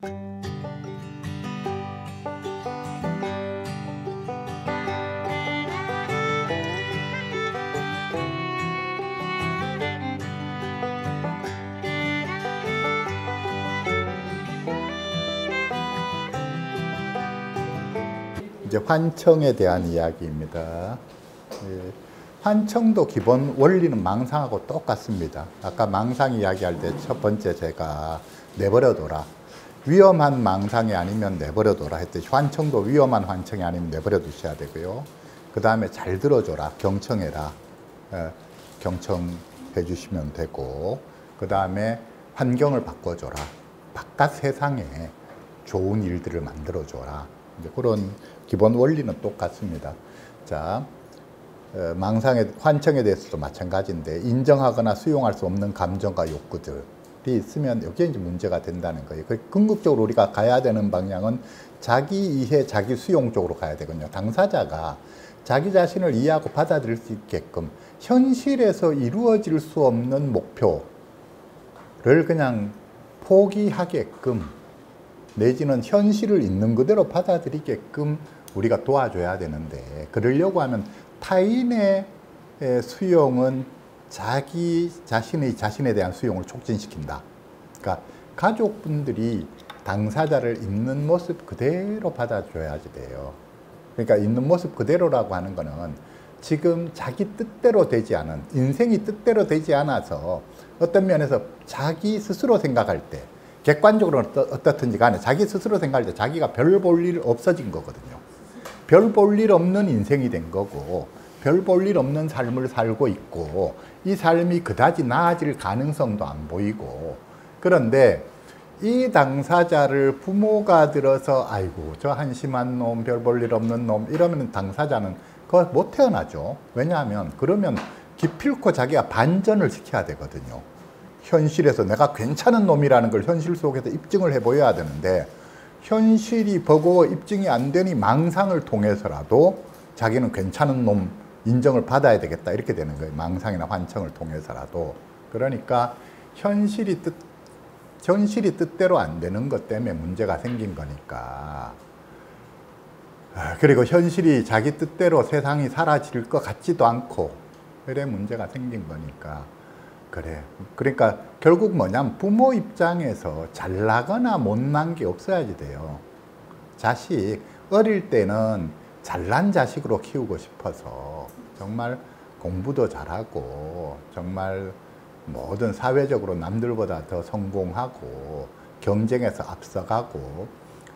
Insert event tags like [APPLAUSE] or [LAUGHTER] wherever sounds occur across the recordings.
이제 환청에 대한 이야기입니다. 예, 환청도 기본 원리는 망상하고 똑같습니다. 아까 망상 이야기할 때 첫 번째 제가 내버려둬라. 위험한 망상이 아니면 내버려둬라 했듯이 환청도 위험한 환청이 아니면 내버려 두셔야 되고요. 그 다음에 잘 들어줘라. 경청해라. 예, 경청해 주시면 되고 그 다음에 환경을 바꿔줘라. 바깥 세상에 좋은 일들을 만들어줘라. 이제 그런 기본 원리는 똑같습니다. 자, 어, 망상의 환청에 대해서도 마찬가지인데 인정하거나 수용할 수 없는 감정과 욕구들 이 있으면 여기에 이제 문제가 된다는 거예요. 그 궁극적으로 우리가 가야 되는 방향은 자기 이해, 자기 수용 쪽으로 가야 되거든요. 당사자가 자기 자신을 이해하고 받아들일 수 있게끔 현실에서 이루어질 수 없는 목표를 그냥 포기하게끔 내지는 현실을 있는 그대로 받아들이게끔 우리가 도와줘야 되는데 그러려고 하면 타인의 수용은 자기 자신의 자신에 대한 수용을 촉진시킨다. 그러니까 가족분들이 당사자를 있는 모습 그대로 받아줘야지 돼요. 그러니까 있는 모습 그대로라고 하는 거는 지금 자기 뜻대로 되지 않은 인생이 뜻대로 되지 않아서 어떤 면에서 자기 스스로 생각할 때 객관적으로 어떻든지 간에 자기 스스로 생각할 때 자기가 별 볼 일 없어진 거거든요. 별 볼 일 없는 인생이 된 거고 별 볼 일 없는 삶을 살고 있고 이 삶이 그다지 나아질 가능성도 안 보이고 그런데 이 당사자를 부모가 들어서 아이고 저 한심한 놈 별 볼 일 없는 놈 이러면 당사자는 그거 못 태어나죠. 왜냐하면 그러면 기필코 자기가 반전을 시켜야 되거든요. 현실에서 내가 괜찮은 놈이라는 걸 현실 속에서 입증을 해 보여야 되는데 현실이 버거워 입증이 안 되니 망상을 통해서라도 자기는 괜찮은 놈 인정을 받아야 되겠다 이렇게 되는 거예요. 망상이나 환청을 통해서라도. 그러니까 현실이 뜻 현실이 뜻대로 안 되는 것 때문에 문제가 생긴 거니까. 아, 그리고 현실이 자기 뜻대로 세상이 사라질 것 같지도 않고 그래 문제가 생긴 거니까. 그래. 그러니까 결국 뭐냐면 부모 입장에서 잘나거나 못난 게 없어야지 돼요. 자식 어릴 때는 잘난 자식으로 키우고 싶어서 정말 공부도 잘하고 정말 모든 사회적으로 남들보다 더 성공하고 경쟁에서 앞서가고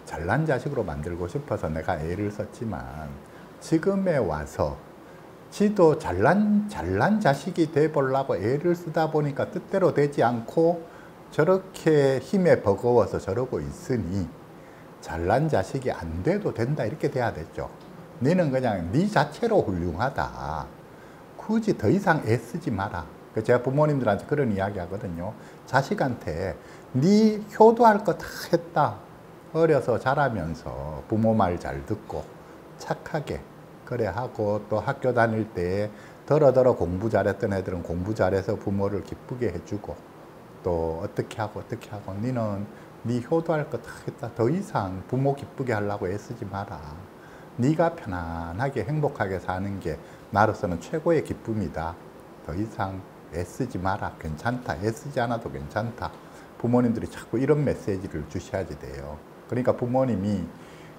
잘난 자식으로 만들고 싶어서 내가 애를 썼지만 지금에 와서 지도 잘난 잘난 자식이 돼 보려고 애를 쓰다 보니까 뜻대로 되지 않고 저렇게 힘에 버거워서 저러고 있으니 잘난 자식이 안 돼도 된다 이렇게 돼야 됐죠. 너는 그냥 네 자체로 훌륭하다. 굳이 더 이상 애쓰지 마라. 그 제가 부모님들한테 그런 이야기 하거든요. 자식한테 네 효도할 거 다 했다. 어려서 자라면서 부모 말 잘 듣고 착하게 그래 하고 또 학교 다닐 때 더러더러 공부 잘했던 애들은 공부 잘해서 부모를 기쁘게 해주고 또 어떻게 하고 어떻게 하고 너는 네 효도할 거 다 했다. 더 이상 부모 기쁘게 하려고 애쓰지 마라. 네가 편안하게 행복하게 사는 게 나로서는 최고의 기쁨이다. 더 이상 애쓰지 마라. 괜찮다. 애쓰지 않아도 괜찮다. 부모님들이 자꾸 이런 메시지를 주셔야지 돼요. 그러니까 부모님이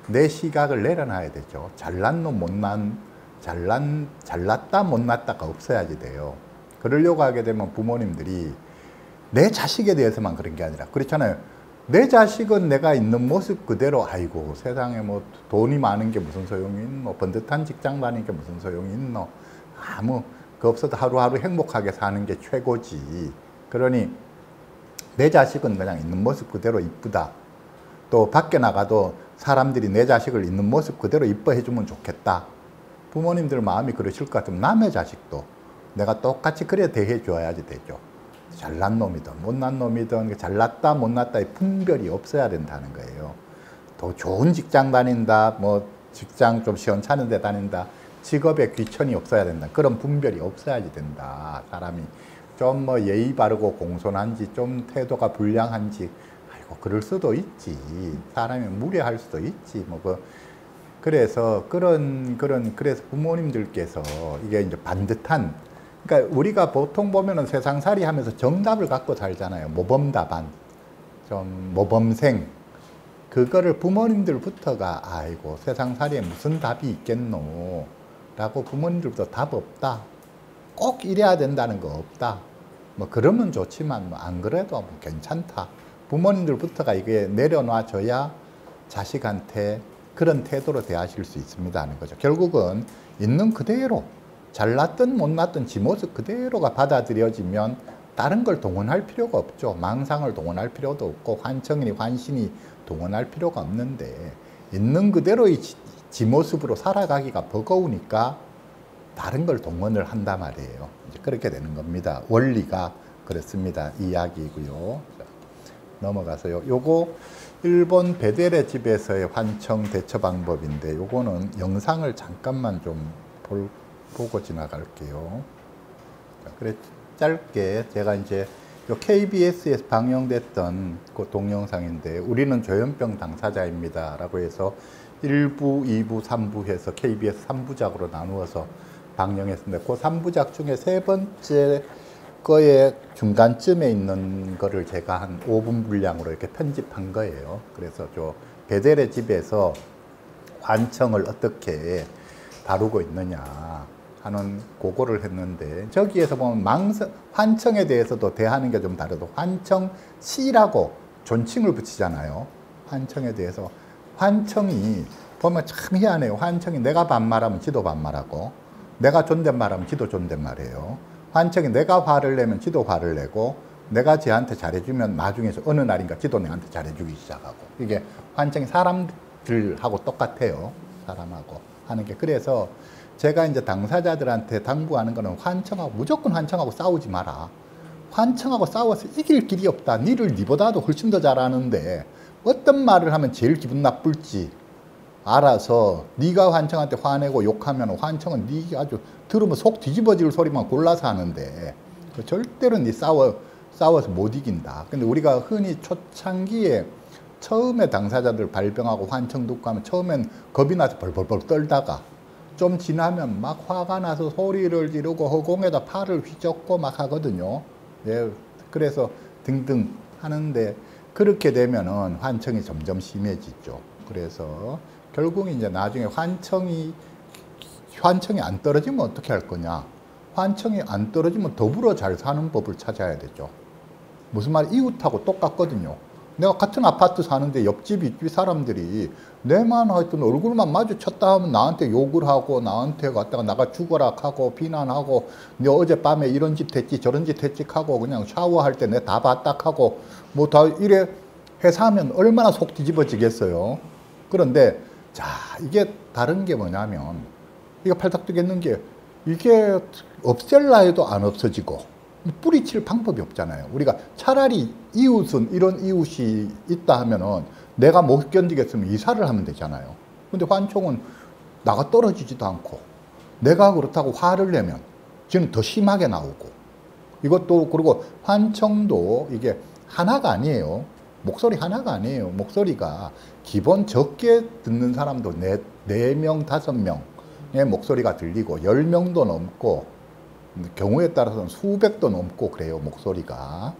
내 시각을 내려놔야 되죠. 잘난 놈 못난 잘난 잘났다 못났다가 없어야지 돼요. 그러려고 하게 되면 부모님들이 내 자식에 대해서만 그런 게 아니라 그렇잖아요. 내 자식은 내가 있는 모습 그대로 아이고 세상에 뭐 돈이 많은 게 무슨 소용이 있노? 번듯한 직장 다니는 게 무슨 소용이 있노? 아무 그 없어도 하루하루 행복하게 사는 게 최고지. 그러니 내 자식은 그냥 있는 모습 그대로 이쁘다. 또 밖에 나가도 사람들이 내 자식을 있는 모습 그대로 이뻐해 주면 좋겠다. 부모님들 마음이 그러실 것 같으면 남의 자식도 내가 똑같이 그래 대해 줘야지 되죠 잘난 놈이든 못난 놈이든 잘났다 못났다의 분별이 없어야 된다는 거예요. 더 좋은 직장 다닌다, 뭐 직장 좀 시원찮은 데 다닌다, 직업에 귀천이 없어야 된다. 그런 분별이 없어야지 된다. 사람이 좀 뭐 예의 바르고 공손한지 좀 태도가 불량한지 아이고 뭐 그럴 수도 있지. 사람이 무례할 수도 있지. 뭐 그, 그래서 그런 그런 그래서 부모님들께서 이게 이제 반듯한 그러니까 우리가 보통 보면은 세상살이 하면서 정답을 갖고 살잖아요. 모범답안, 좀 모범생. 그거를 부모님들부터가 아이고 세상살이에 무슨 답이 있겠노 라고 부모님들도 답 없다. 꼭 이래야 된다는 거 없다. 뭐 그러면 좋지만 뭐 안 그래도 뭐 괜찮다. 부모님들부터가 이게 내려놔줘야 자식한테 그런 태도로 대하실 수 있습니다 하는 거죠. 결국은 있는 그대로 잘났든 못났든 지 모습 그대로가 받아들여지면 다른 걸 동원할 필요가 없죠. 망상을 동원할 필요도 없고 환청이니 환신이 동원할 필요가 없는데 있는 그대로의 지, 지 모습으로 살아가기가 버거우니까 다른 걸 동원을 한단 말이에요. 이제 그렇게 되는 겁니다. 원리가 그렇습니다. 이야기이고요. 자, 넘어가서요. 요거 일본 베델의 집에서의 환청 대처 방법인데 요거는 영상을 잠깐만 좀 볼, 보고 지나갈게요. 자, 그래 짧게 제가 이제 요 KBS에서 방영됐던 그 동영상인데 우리는 조현병 당사자입니다. 라고 해서 1부, 2부, 3부 해서 KBS 3부작으로 나누어서 방영했습니다. 그 3부작 중에 세 번째 거의 중간쯤에 있는 거를 제가 한 5분 분량으로 이렇게 편집한 거예요. 그래서 저 베델의 집에서 관청을 어떻게 다루고 있느냐 하는 고거를 했는데 저기에서 보면 망성, 환청에 대해서도 대하는 게 좀 다르고 환청 시라고 존칭을 붙이잖아요. 환청에 대해서 환청이 보면 참 희한해요. 환청이 내가 반말하면 지도 반말하고 내가 존댓말하면 지도 존댓말해요. 환청이 내가 화를 내면 지도 화를 내고 내가 쟤한테 잘해주면 나중에서 어느 날인가 지도 내한테 잘해주기 시작하고 이게 환청이 사람들하고 똑같아요. 사람하고 하는 게 그래서 제가 이제 당사자들한테 당부하는 거는 환청하고 무조건 환청하고 싸우지 마라. 환청하고 싸워서 이길 길이 없다. 니를 니보다도 훨씬 더 잘하는데 어떤 말을 하면 제일 기분 나쁠지 알아서 네가 환청한테 화내고 욕하면 환청은 네 아주 들으면 속 뒤집어질 소리만 골라서 하는데 그 절대로 네 싸워 싸워서 못 이긴다. 근데 우리가 흔히 초창기에 처음에 당사자들 발병하고 환청 듣고 하면 처음엔 겁이 나서 벌벌벌 떨다가 좀 지나면 막 화가 나서 소리를 지르고 허공에다 팔을 휘젓고 막 하거든요. 예, 그래서 등등 하는데 그렇게 되면은 환청이 점점 심해지죠. 그래서 결국 이제 나중에 환청이 환청이 안 떨어지면 어떻게 할 거냐? 환청이 안 떨어지면 더불어 잘 사는 법을 찾아야 되죠. 무슨 말 이웃하고 똑같거든요. 내가 같은 아파트 사는데 옆집 입집 사람들이 내만 하여튼 얼굴만 마주쳤다 하면 나한테 욕을 하고 나한테 갖다가 나가 죽어라 하고 비난하고 너 어젯밤에 이런 짓 했지 저런 짓 했지 하고 그냥 샤워할 때 내 다 봤다 하고 뭐 다 이래 해서 하면 얼마나 속 뒤집어지겠어요. 그런데 자 이게 다른 게 뭐냐면 이거 팔딱 뛰겠는 게 이게 없앨라 해도 안 없어지고 뿌리칠 방법이 없잖아요. 우리가 차라리 이웃은 이런 이웃이 있다 하면은 내가 못 견디겠으면 이사를 하면 되잖아요. 근데 환총은 나가 떨어지지도 않고 내가 그렇다고 화를 내면 저는 더 심하게 나오고 이것도 그리고 환청도 이게 하나가 아니에요. 목소리 하나가 아니에요. 목소리가 기본 적게 듣는 사람도 네, 네 명, 다섯 명의 목소리가 들리고 열 명도 넘고 경우에 따라서는 수백도 넘고 그래요, 목소리가.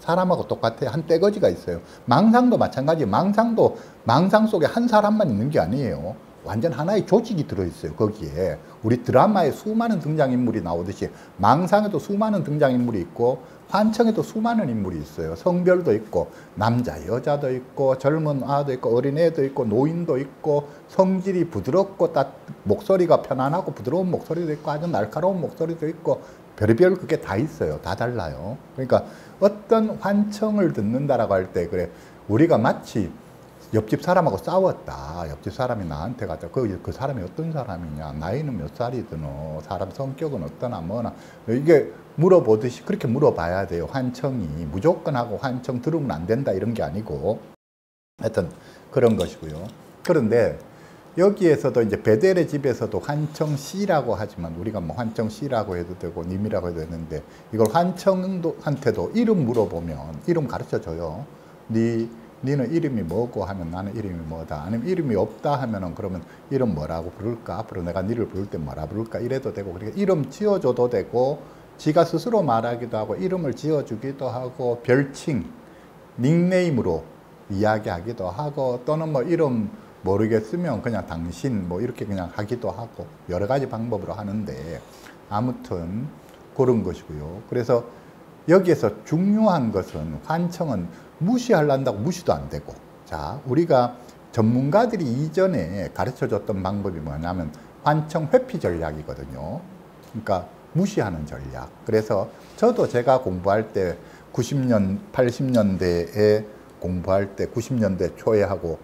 사람하고 똑같아요. 한 떼거지가 있어요. 망상도 마찬가지. 망상도 망상 속에 한 사람만 있는 게 아니에요. 완전 하나의 조직이 들어있어요. 거기에 우리 드라마에 수많은 등장인물이 나오듯이 망상에도 수많은 등장인물이 있고 환청에도 수많은 인물이 있어요. 성별도 있고 남자 여자도 있고 젊은 아도 있고 어린애도 있고 노인도 있고 성질이 부드럽고 딱 목소리가 편안하고 부드러운 목소리도 있고 아주 날카로운 목소리도 있고 별의별 그게 다 있어요. 다 달라요. 그러니까 어떤 환청을 듣는다라고 할 때 그래 우리가 마치 옆집 사람하고 싸웠다. 옆집 사람이 나한테 가자. 그, 그 사람이 어떤 사람이냐. 나이는 몇 살이든, 어, 사람 성격은 어떠나 뭐나. 이게 물어보듯이 그렇게 물어봐야 돼요. 환청이. 무조건 하고 환청 들으면 안 된다. 이런 게 아니고. 하여튼 그런 것이고요. 그런데 여기에서도 이제 베델의 집에서도 환청 씨라고 하지만 우리가 뭐 환청 씨라고 해도 되고 님이라고 해도 되는데 이걸 환청한테도 이름 물어보면 이름 가르쳐 줘요. 네 니는 이름이 뭐고 하면 나는 이름이 뭐다. 아니면 이름이 없다 하면은 그러면 이름 뭐라고 부를까? 앞으로 내가 니를 부를 때 뭐라 부를까? 이래도 되고 그러니까 이름 지어줘도 되고 지가 스스로 말하기도 하고 이름을 지어주기도 하고 별칭, 닉네임으로 이야기하기도 하고 또는 뭐 이름 모르겠으면 그냥 당신 뭐 이렇게 그냥 하기도 하고 여러 가지 방법으로 하는데 아무튼 그런 것이고요. 그래서 여기에서 중요한 것은 환청은 무시하려고 무시도 안 되고 자 우리가 전문가들이 이전에 가르쳐 줬던 방법이 뭐냐면 환청 회피 전략이거든요. 그러니까 무시하는 전략. 그래서 저도 제가 공부할 때 90년, 80년대에 공부할 때 90년대 초에 하고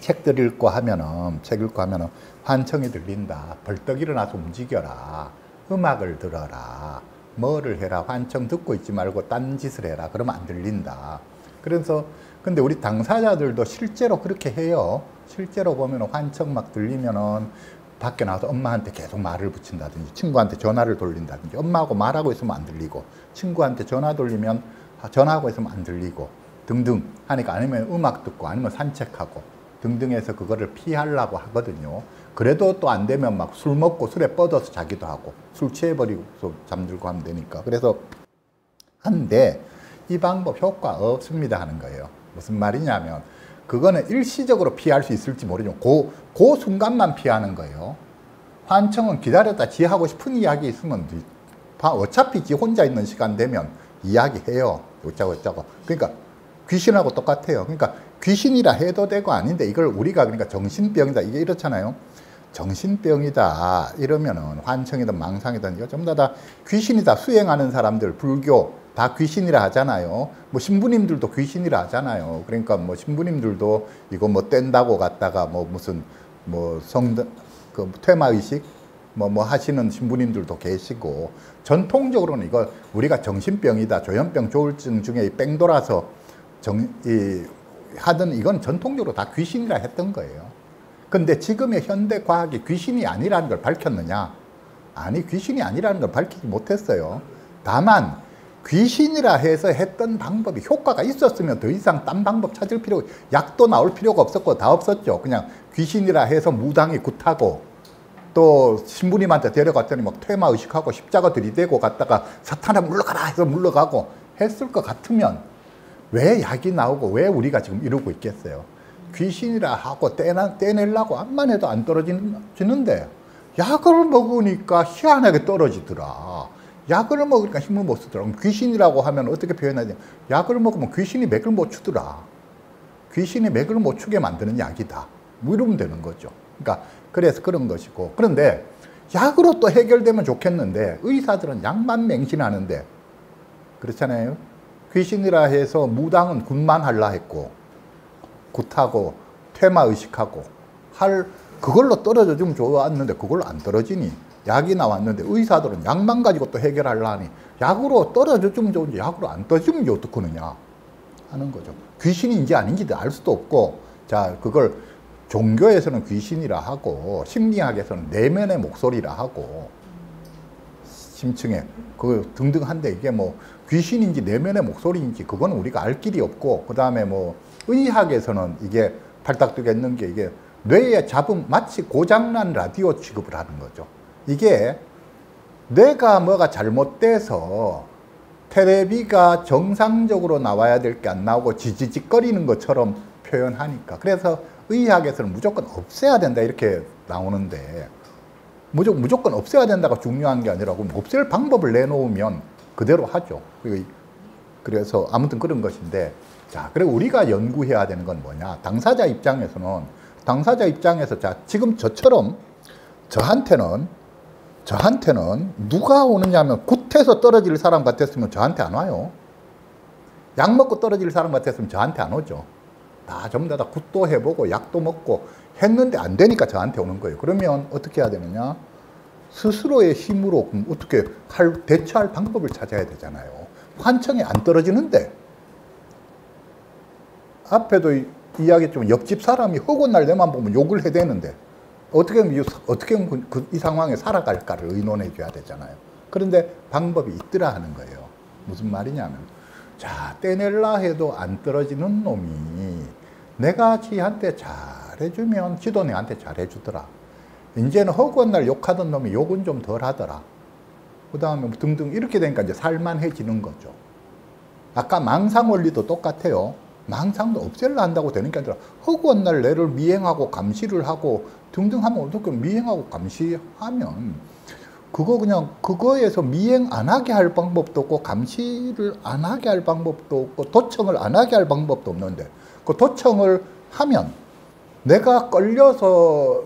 책들 읽고 하면은 책 읽고 하면은 환청이 들린다. 벌떡 일어나서 움직여라. 음악을 들어라. 뭐를 해라. 환청 듣고 있지 말고 딴 짓을 해라. 그러면 안 들린다. 그래서 근데 우리 당사자들도 실제로 그렇게 해요. 실제로 보면 환청 막 들리면은 밖에 나와서 엄마한테 계속 말을 붙인다든지 친구한테 전화를 돌린다든지 엄마하고 말하고 있으면 안 들리고 친구한테 전화 돌리면 전화하고 있으면 안 들리고 등등 하니까 아니면 음악 듣고 아니면 산책하고 등등 해서 그거를 피하려고 하거든요. 그래도 또 안 되면 막 술 먹고 술에 뻗어서 자기도 하고 술 취해버리고 잠들고 하면 되니까 그래서 한데 이 방법 효과 없습니다 하는 거예요. 무슨 말이냐면 그거는 일시적으로 피할 수 있을지 모르지만 그, 그 순간만 피하는 거예요. 환청은 기다렸다 지 하고 싶은 이야기 있으면 어차피 지 혼자 있는 시간 되면 이야기해요. 어쩌고 어쩌고. 그러니까 귀신하고 똑같아요. 그러니까 귀신이라 해도 되고 아닌데 이걸 우리가 그러니까 정신병이다 이게 이렇잖아요. 정신병이다 이러면은 환청이든 망상이든 이거 전부 다, 다 귀신이다 수행하는 사람들 불교 다 귀신이라 하잖아요. 뭐 신부님들도 귀신이라 하잖아요. 그러니까 뭐 신부님들도 이거 뭐 뗀다고 갔다가 뭐 무슨 뭐 성그 퇴마 의식 뭐, 뭐 하시는 신부님들도 계시고, 전통적으로는 이거 우리가 정신병이다, 조현병, 조울증 중에 뺑 돌아서 정, 이, 하던 이건 전통적으로 다 귀신이라 했던 거예요. 근데 지금의 현대 과학이 귀신이 아니라는 걸 밝혔느냐? 아니, 귀신이 아니라는 걸 밝히지 못했어요. 다만, 귀신이라 해서 했던 방법이 효과가 있었으면 더 이상 딴 방법 찾을 필요, 약도 나올 필요가 없었고 다 없었죠. 그냥 귀신이라 해서 무당이 굿하고 또 신부님한테 데려갔더니 막 퇴마 의식하고 십자가 들이대고 갔다가 사탄아 물러가라 해서 물러가고 했을 것 같으면 왜 약이 나오고 왜 우리가 지금 이러고 있겠어요? 귀신이라 하고 떼나, 떼내려고 암만 해도 안 떨어지는데 약을 먹으니까 희한하게 떨어지더라. 약을 먹으니까 힘을 못 쓰더라. 귀신이라고 하면 어떻게 표현해야 돼? 약을 먹으면 귀신이 맥을 못 추더라. 귀신이 맥을 못 추게 만드는 약이다. 뭐 이러면 되는 거죠. 그러니까 그래서 그런 것이고. 그런데 약으로 또 해결되면 좋겠는데 의사들은 약만 맹신하는데 그렇잖아요. 귀신이라 해서 무당은 굿만 할라 했고 굿하고 퇴마 의식하고 할 그걸로 떨어져 주면 좋았는데 그걸로 안 떨어지니 약이 나왔는데 의사들은 약만 가지고 또 해결하려니 약으로 떨어져 주면 좋은지 약으로 안 떨어지면 어떡하느냐 하는 거죠. 귀신인지 아닌지도 알 수도 없고 자 그걸 종교에서는 귀신이라 하고 심리학에서는 내면의 목소리라 하고 심층에 그 등등 한데 이게 뭐 귀신인지 내면의 목소리인지 그건 우리가 알 길이 없고 그 다음에 뭐 의학에서는 이게 팔딱 뛰겠는 게 이게 뇌에 잡음 마치 고장난 라디오 취급을 하는 거죠. 이게 뇌가 뭐가 잘못돼서 테레비가 정상적으로 나와야 될 게 안 나오고 지지직거리는 것처럼 표현하니까 그래서 의학에서는 무조건 없애야 된다 이렇게 나오는데 무조건, 무조건 없애야 된다가 중요한 게 아니라 없앨 방법을 내놓으면 그대로 하죠. 그래서 아무튼 그런 것인데 자, 그리고 우리가 연구해야 되는 건 뭐냐? 당사자 입장에서는 당사자 입장에서 자, 지금 저처럼 저한테는 저한테는 누가 오느냐 하면 굿해서 떨어질 사람 같았으면 저한테 안 와요. 약 먹고 떨어질 사람 같았으면 저한테 안 오죠. 다 전부 다 굿도 해보고 약도 먹고 했는데 안 되니까 저한테 오는 거예요. 그러면 어떻게 해야 되느냐? 스스로의 힘으로 어떻게 할, 대처할 방법을 찾아야 되잖아요. 환청이 안 떨어지는데 앞에도 이야기했지만 옆집 사람이 허군 날 내만 보면 욕을 해대는데 어떻게 어떻게 그, 그, 이 상황에 살아갈까를 의논해 줘야 되잖아요. 그런데 방법이 있더라 하는 거예요. 무슨 말이냐면 자, 떼낼라 해도 안 떨어지는 놈이 내가 지한테 잘해주면 지도 내한테 잘해주더라. 이제는 허구한 날 욕하던 놈이 욕은 좀 덜 하더라. 그 다음에 등등 이렇게 되니까 이제 살만해지는 거죠. 아까 망상 원리도 똑같아요. 망상도 없앨라 한다고 아니라 허구한 날 내를 미행하고 감시를 하고 등등 하면 어떻게 미행하고 감시하면 그거 그냥 그거에서 미행 안 하게 할 방법도 없고 감시를 안 하게 할 방법도 없고 도청을 안 하게 할 방법도 없는데 그 도청을 하면 내가 끌려서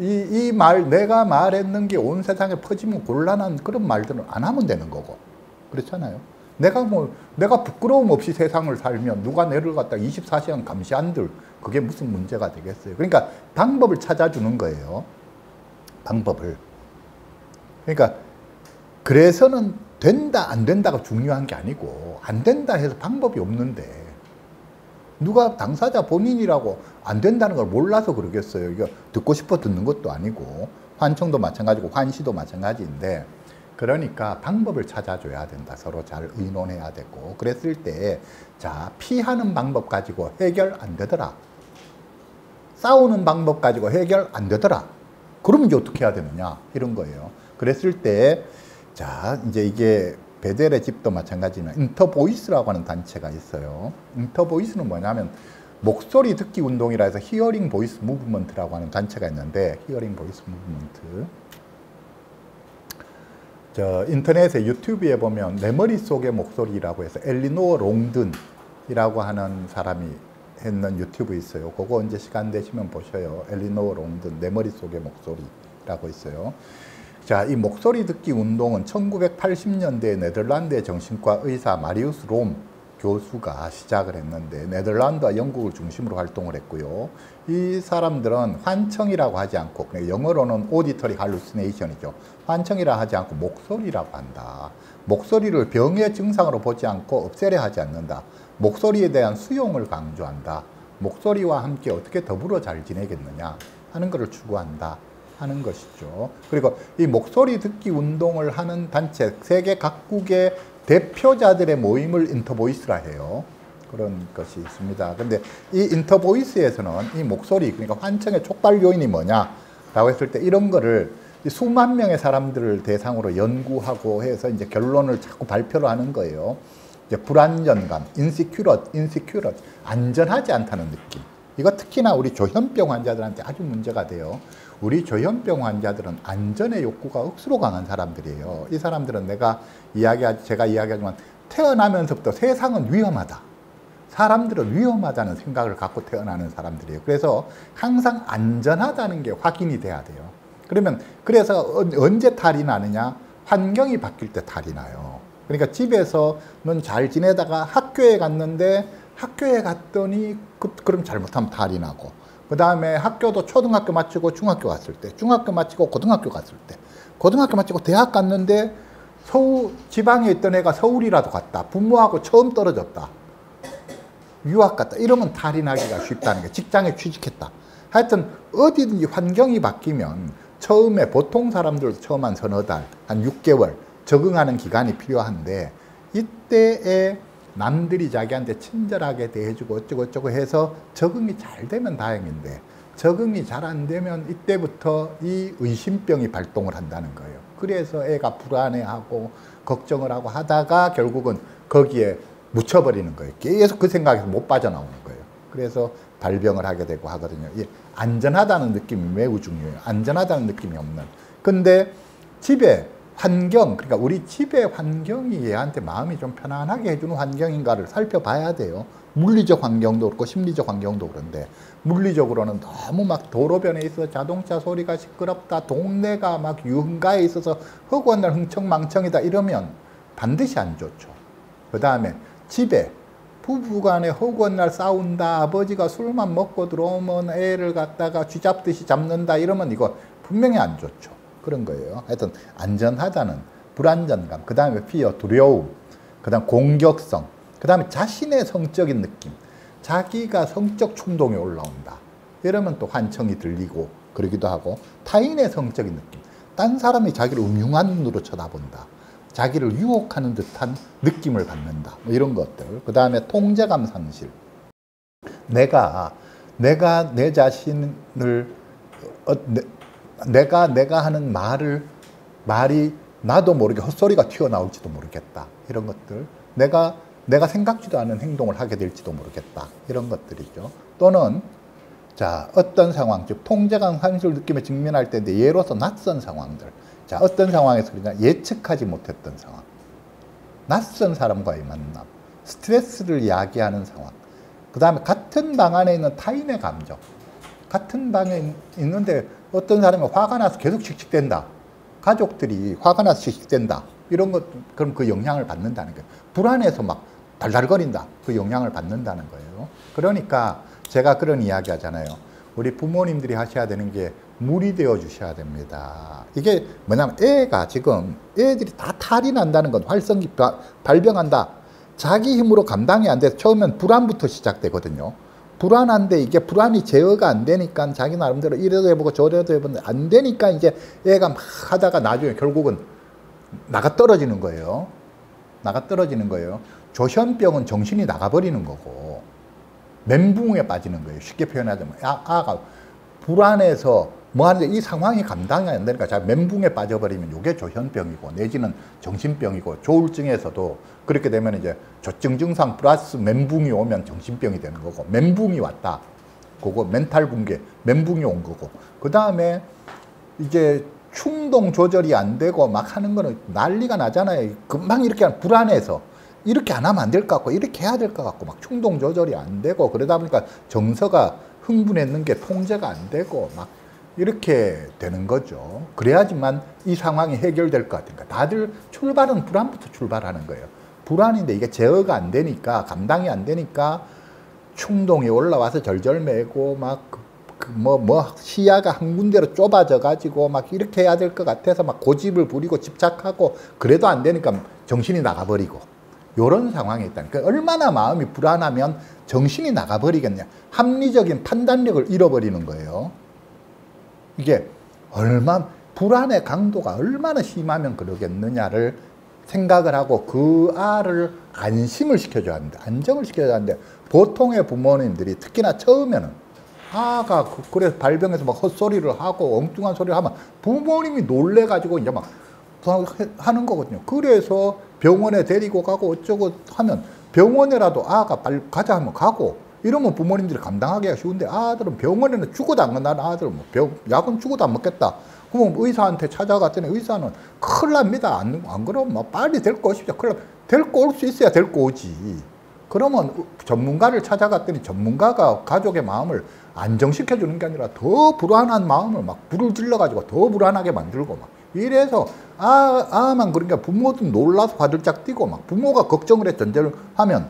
이 말 내가 말했는 게 온 세상에 퍼지면 곤란한 그런 말들은 안 하면 되는 거고 그렇잖아요. 내가 뭐 내가 부끄러움 없이 세상을 살면 누가 내를 갖다 24시간 감시한들 그게 무슨 문제가 되겠어요. 그러니까 방법을 찾아주는 거예요. 방법을. 그러니까 그래서는 된다 안 된다가 중요한 게 아니고 안 된다 해서 방법이 없는데 누가 당사자 본인이라고 안 된다는 걸 몰라서 그러겠어요. 이거 듣고 싶어 듣는 것도 아니고 환청도 마찬가지고 환시도 마찬가지인데 그러니까 방법을 찾아줘야 된다. 서로 잘 의논해야 되고 그랬을 때 자 피하는 방법 가지고 해결 안 되더라. 싸우는 방법 가지고 해결 안 되더라. 그러면 이제 어떻게 해야 되느냐 이런 거예요. 그랬을 때 자 이제 이게 베델의 집도 마찬가지는 Intervoice라고 하는 단체가 있어요. Intervoice는 뭐냐면 목소리 듣기 운동이라 해서 Hearing Voice Movement라고 하는 단체가 있는데 Hearing Voice Movement 저 인터넷에 유튜브에 보면 내 머릿속의 목소리라고 해서 엘리노어 롱든이라고 하는 사람이 했는 유튜브 있어요. 그거 언제 시간 되시면 보셔요. 엘리노어 롱든 내 머릿속의 목소리라고 있어요. 자, 이 목소리 듣기 운동은 1980년대 네덜란드의 정신과 의사 마리우스 롬 교수가 시작을 했는데 네덜란드와 영국을 중심으로 활동을 했고요. 이 사람들은 환청이라고 하지 않고 영어로는 오디터리 할루시네이션이죠. 환청이라 하지 않고 목소리라고 한다. 목소리를 병의 증상으로 보지 않고 없애려 하지 않는다. 목소리에 대한 수용을 강조한다. 목소리와 함께 어떻게 더불어 잘 지내겠느냐 하는 것을 추구한다. 하는 것이죠. 그리고 이 목소리 듣기 운동을 하는 단체, 세계 각국의 대표자들의 모임을 인터보이스라 해요. 그런 것이 있습니다. 근데 이 인터보이스에서는 이 목소리, 그러니까 환청의 촉발 요인이 뭐냐? 라고 했을 때 이런 거를 수만 명의 사람들을 대상으로 연구하고 해서 이제 결론을 자꾸 발표를 하는 거예요. 이제 불안전감, 인시큐럿, 인시큐럿, 안전하지 않다는 느낌. 이거 특히나 우리 조현병 환자들한테 아주 문제가 돼요. 우리 조현병 환자들은 안전의 욕구가 억수로 강한 사람들이에요. 이 사람들은 내가 이야기하 제가 이야기하지만 태어나면서부터 세상은 위험하다. 사람들은 위험하다는 생각을 갖고 태어나는 사람들이에요. 그래서 항상 안전하다는 게 확인이 돼야 돼요. 그러면 그래서 언제 탈이 나느냐? 환경이 바뀔 때 탈이 나요. 그러니까 집에서는 잘 지내다가 학교에 갔는데 학교에 갔더니 그, 그럼 잘못하면 탈이 나고 그 다음에 학교도 초등학교 마치고 중학교 갔을 때, 중학교 마치고 고등학교 갔을 때, 고등학교 마치고 대학 갔는데 서울, 지방에 있던 애가 서울이라도 갔다. 부모하고 처음 떨어졌다. 유학 갔다. 이러면 탈이 나기가 쉽다는 게 직장에 취직했다. 하여튼 어디든지 환경이 바뀌면 처음에 보통 사람들도 처음 한 서너 달, 한 6개월 적응하는 기간이 필요한데 이때에 남들이 자기한테 친절하게 대해주고 어쩌고저쩌고 해서 적응이 잘 되면 다행인데 적응이 잘 안 되면 이때부터 이 의심병이 발동을 한다는 거예요. 그래서 애가 불안해하고 걱정을 하고 하다가 결국은 거기에 묻혀버리는 거예요. 계속 그 생각에서 못 빠져나오는 거예요. 그래서 발병을 하게 되고 하거든요. 안전하다는 느낌이 매우 중요해요. 안전하다는 느낌이 없는. 근데 집에 환경, 그러니까 우리 집의 환경이 얘한테 마음이 좀 편안하게 해주는 환경인가를 살펴봐야 돼요. 물리적 환경도 그렇고 심리적 환경도 그런데 물리적으로는 너무 막 도로변에 있어 자동차 소리가 시끄럽다 동네가 막 유흥가에 있어서 허구한 날 흥청망청이다 이러면 반드시 안 좋죠. 그 다음에 집에 부부간에 허구한 날 싸운다 아버지가 술만 먹고 들어오면 애를 갖다가 쥐잡듯이 잡는다 이러면 이거 분명히 안 좋죠. 그런 거예요. 하여튼 안전하다는 불안전감, 그 다음에 피어, 두려움, 그 다음 공격성, 그 다음에 자신의 성적인 느낌, 자기가 성적 충동이 올라온다. 이러면 또 환청이 들리고 그러기도 하고 타인의 성적인 느낌, 딴 사람이 자기를 음흉한 눈으로 쳐다본다. 자기를 유혹하는 듯한 느낌을 받는다. 뭐 이런 것들. 그 다음에 통제감 상실. 내가 내가 내 자신을 어, 내, 내가 내가 하는 말을 말이 나도 모르게 헛소리가 튀어나올지도 모르겠다. 이런 것들. 내가 내가 생각지도 않은 행동을 하게 될지도 모르겠다. 이런 것들이죠. 또는 자 어떤 상황, 즉 통제감 상실 느낌에 직면할 때인데 예로서 낯선 상황들. 자 어떤 상황에서 그러냐 예측하지 못했던 상황. 낯선 사람과의 만남, 스트레스를 야기하는 상황. 그 다음에 같은 방 안에 있는 타인의 감정. 같은 방에 있는데 어떤 사람이 화가 나서 계속 씩씩댄다. 가족들이 화가 나서 씩씩댄다. 이런 것, 그럼 그 영향을 받는다는 거예요. 불안해서 막 달달거린다. 그 영향을 받는다는 거예요. 그러니까 제가 그런 이야기 하잖아요. 우리 부모님들이 하셔야 되는 게 물이 되어 주셔야 됩니다. 이게 뭐냐면 애가 지금 애들이 다 탈이 난다는 건 활성기 발병한다. 자기 힘으로 감당이 안 돼서 처음엔 불안부터 시작되거든요. 불안한데 이게 불안이 제어가 안 되니까 자기 나름대로 이래도 해보고 저래도 해보는데 안 되니까 이제 애가 막 하다가 나중에 결국은 나가 떨어지는 거예요. 나가 떨어지는 거예요. 조현병은 정신이 나가버리는 거고 멘붕에 빠지는 거예요. 쉽게 표현하자면 아, 아가 불안해서 뭐 하는데 이 상황이 감당이 안 되니까 자 멘붕에 빠져버리면 이게 조현병이고 내지는 정신병이고 조울증에서도 그렇게 되면 이제 조증 증상 플러스 멘붕이 오면 정신병이 되는 거고 멘붕이 왔다. 그거 멘탈 붕괴, 멘붕이 온 거고 그 다음에 이제 충동 조절이 안 되고 막 하는 거는 난리가 나잖아요. 금방 이렇게 불안해서 이렇게 안 하면 안 될 것 같고 이렇게 해야 될 것 같고 막 충동 조절이 안 되고 그러다 보니까 정서가 흥분했는 게 통제가 안 되고 막 이렇게 되는 거죠. 그래야지만 이 상황이 해결될 것 같으니까. 다들 출발은 불안부터 출발하는 거예요. 불안인데 이게 제어가 안 되니까 감당이 안 되니까 충동이 올라와서 절절매고 막 뭐뭐 뭐 시야가 한 군데로 좁아져 가지고 막 이렇게 해야 될 것 같아서 막 고집을 부리고 집착하고 그래도 안 되니까 정신이 나가버리고. 요런 상황이 있다니까 얼마나 마음이 불안하면 정신이 나가버리겠냐. 합리적인 판단력을 잃어버리는 거예요 이게 얼마 불안의 강도가 얼마나 심하면 그러겠느냐를 생각을 하고 그 아를 안심을 시켜줘야 합니다. 안정을 시켜줘야 하는데 보통의 부모님들이 특히나 처음에는 아가 그, 그래서 발병해서 막 헛소리를 하고 엉뚱한 소리를 하면 부모님이 놀래가지고 이제 막 하는 거거든요. 그래서 병원에 데리고 가고 어쩌고 하면 병원에라도 아가 빨리 가자 하면 가고 이러면 부모님들이 감당하기가 쉬운데 아들은 병원에는 죽어도 안 간다는 아들은 뭐 병, 약은 죽어도 안 먹겠다. 그러면 의사한테 찾아갔더니 의사는 큰일 납니다. 안, 안 그러면 뭐 빨리 데리고 오십시오. 큰일 데리고 올 수 있어야 데리고 오지. 그러면 전문가를 찾아갔더니 전문가가 가족의 마음을 안정시켜 주는 게 아니라 더 불안한 마음을 막 불을 질러 가지고 더 불안하게 만들고 막 이래서 아, 아만 그러니까 부모도 놀라서 화들짝 뛰고 막 부모가 걱정을 해 전제를 하면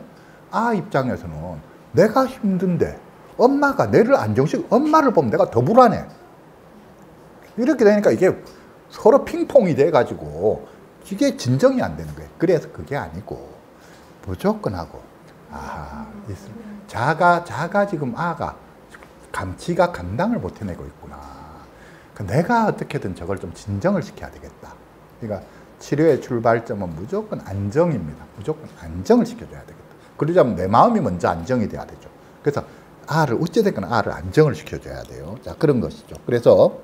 아 입장에서는 내가 힘든데 엄마가 내를 안정시켜 엄마를 보면 내가 더 불안해. 이렇게 되니까 이게 서로 핑퐁이 돼가지고 이게 진정이 안 되는 거예요. 그래서 그게 아니고 무조건 하고 아 자가 자가 지금 아가 감치가 감당을 못 해내고 있구나. 그 내가 어떻게든 저걸 좀 진정을 시켜야 되겠다. 그러니까 치료의 출발점은 무조건 안정입니다. 무조건 안정을 시켜줘야 되겠다. 그러자면 내 마음이 먼저 안정이 돼야 되죠. 그래서 아를 어찌됐건 아를 안정을 시켜줘야 돼요. 자 그런 것이죠. 그래서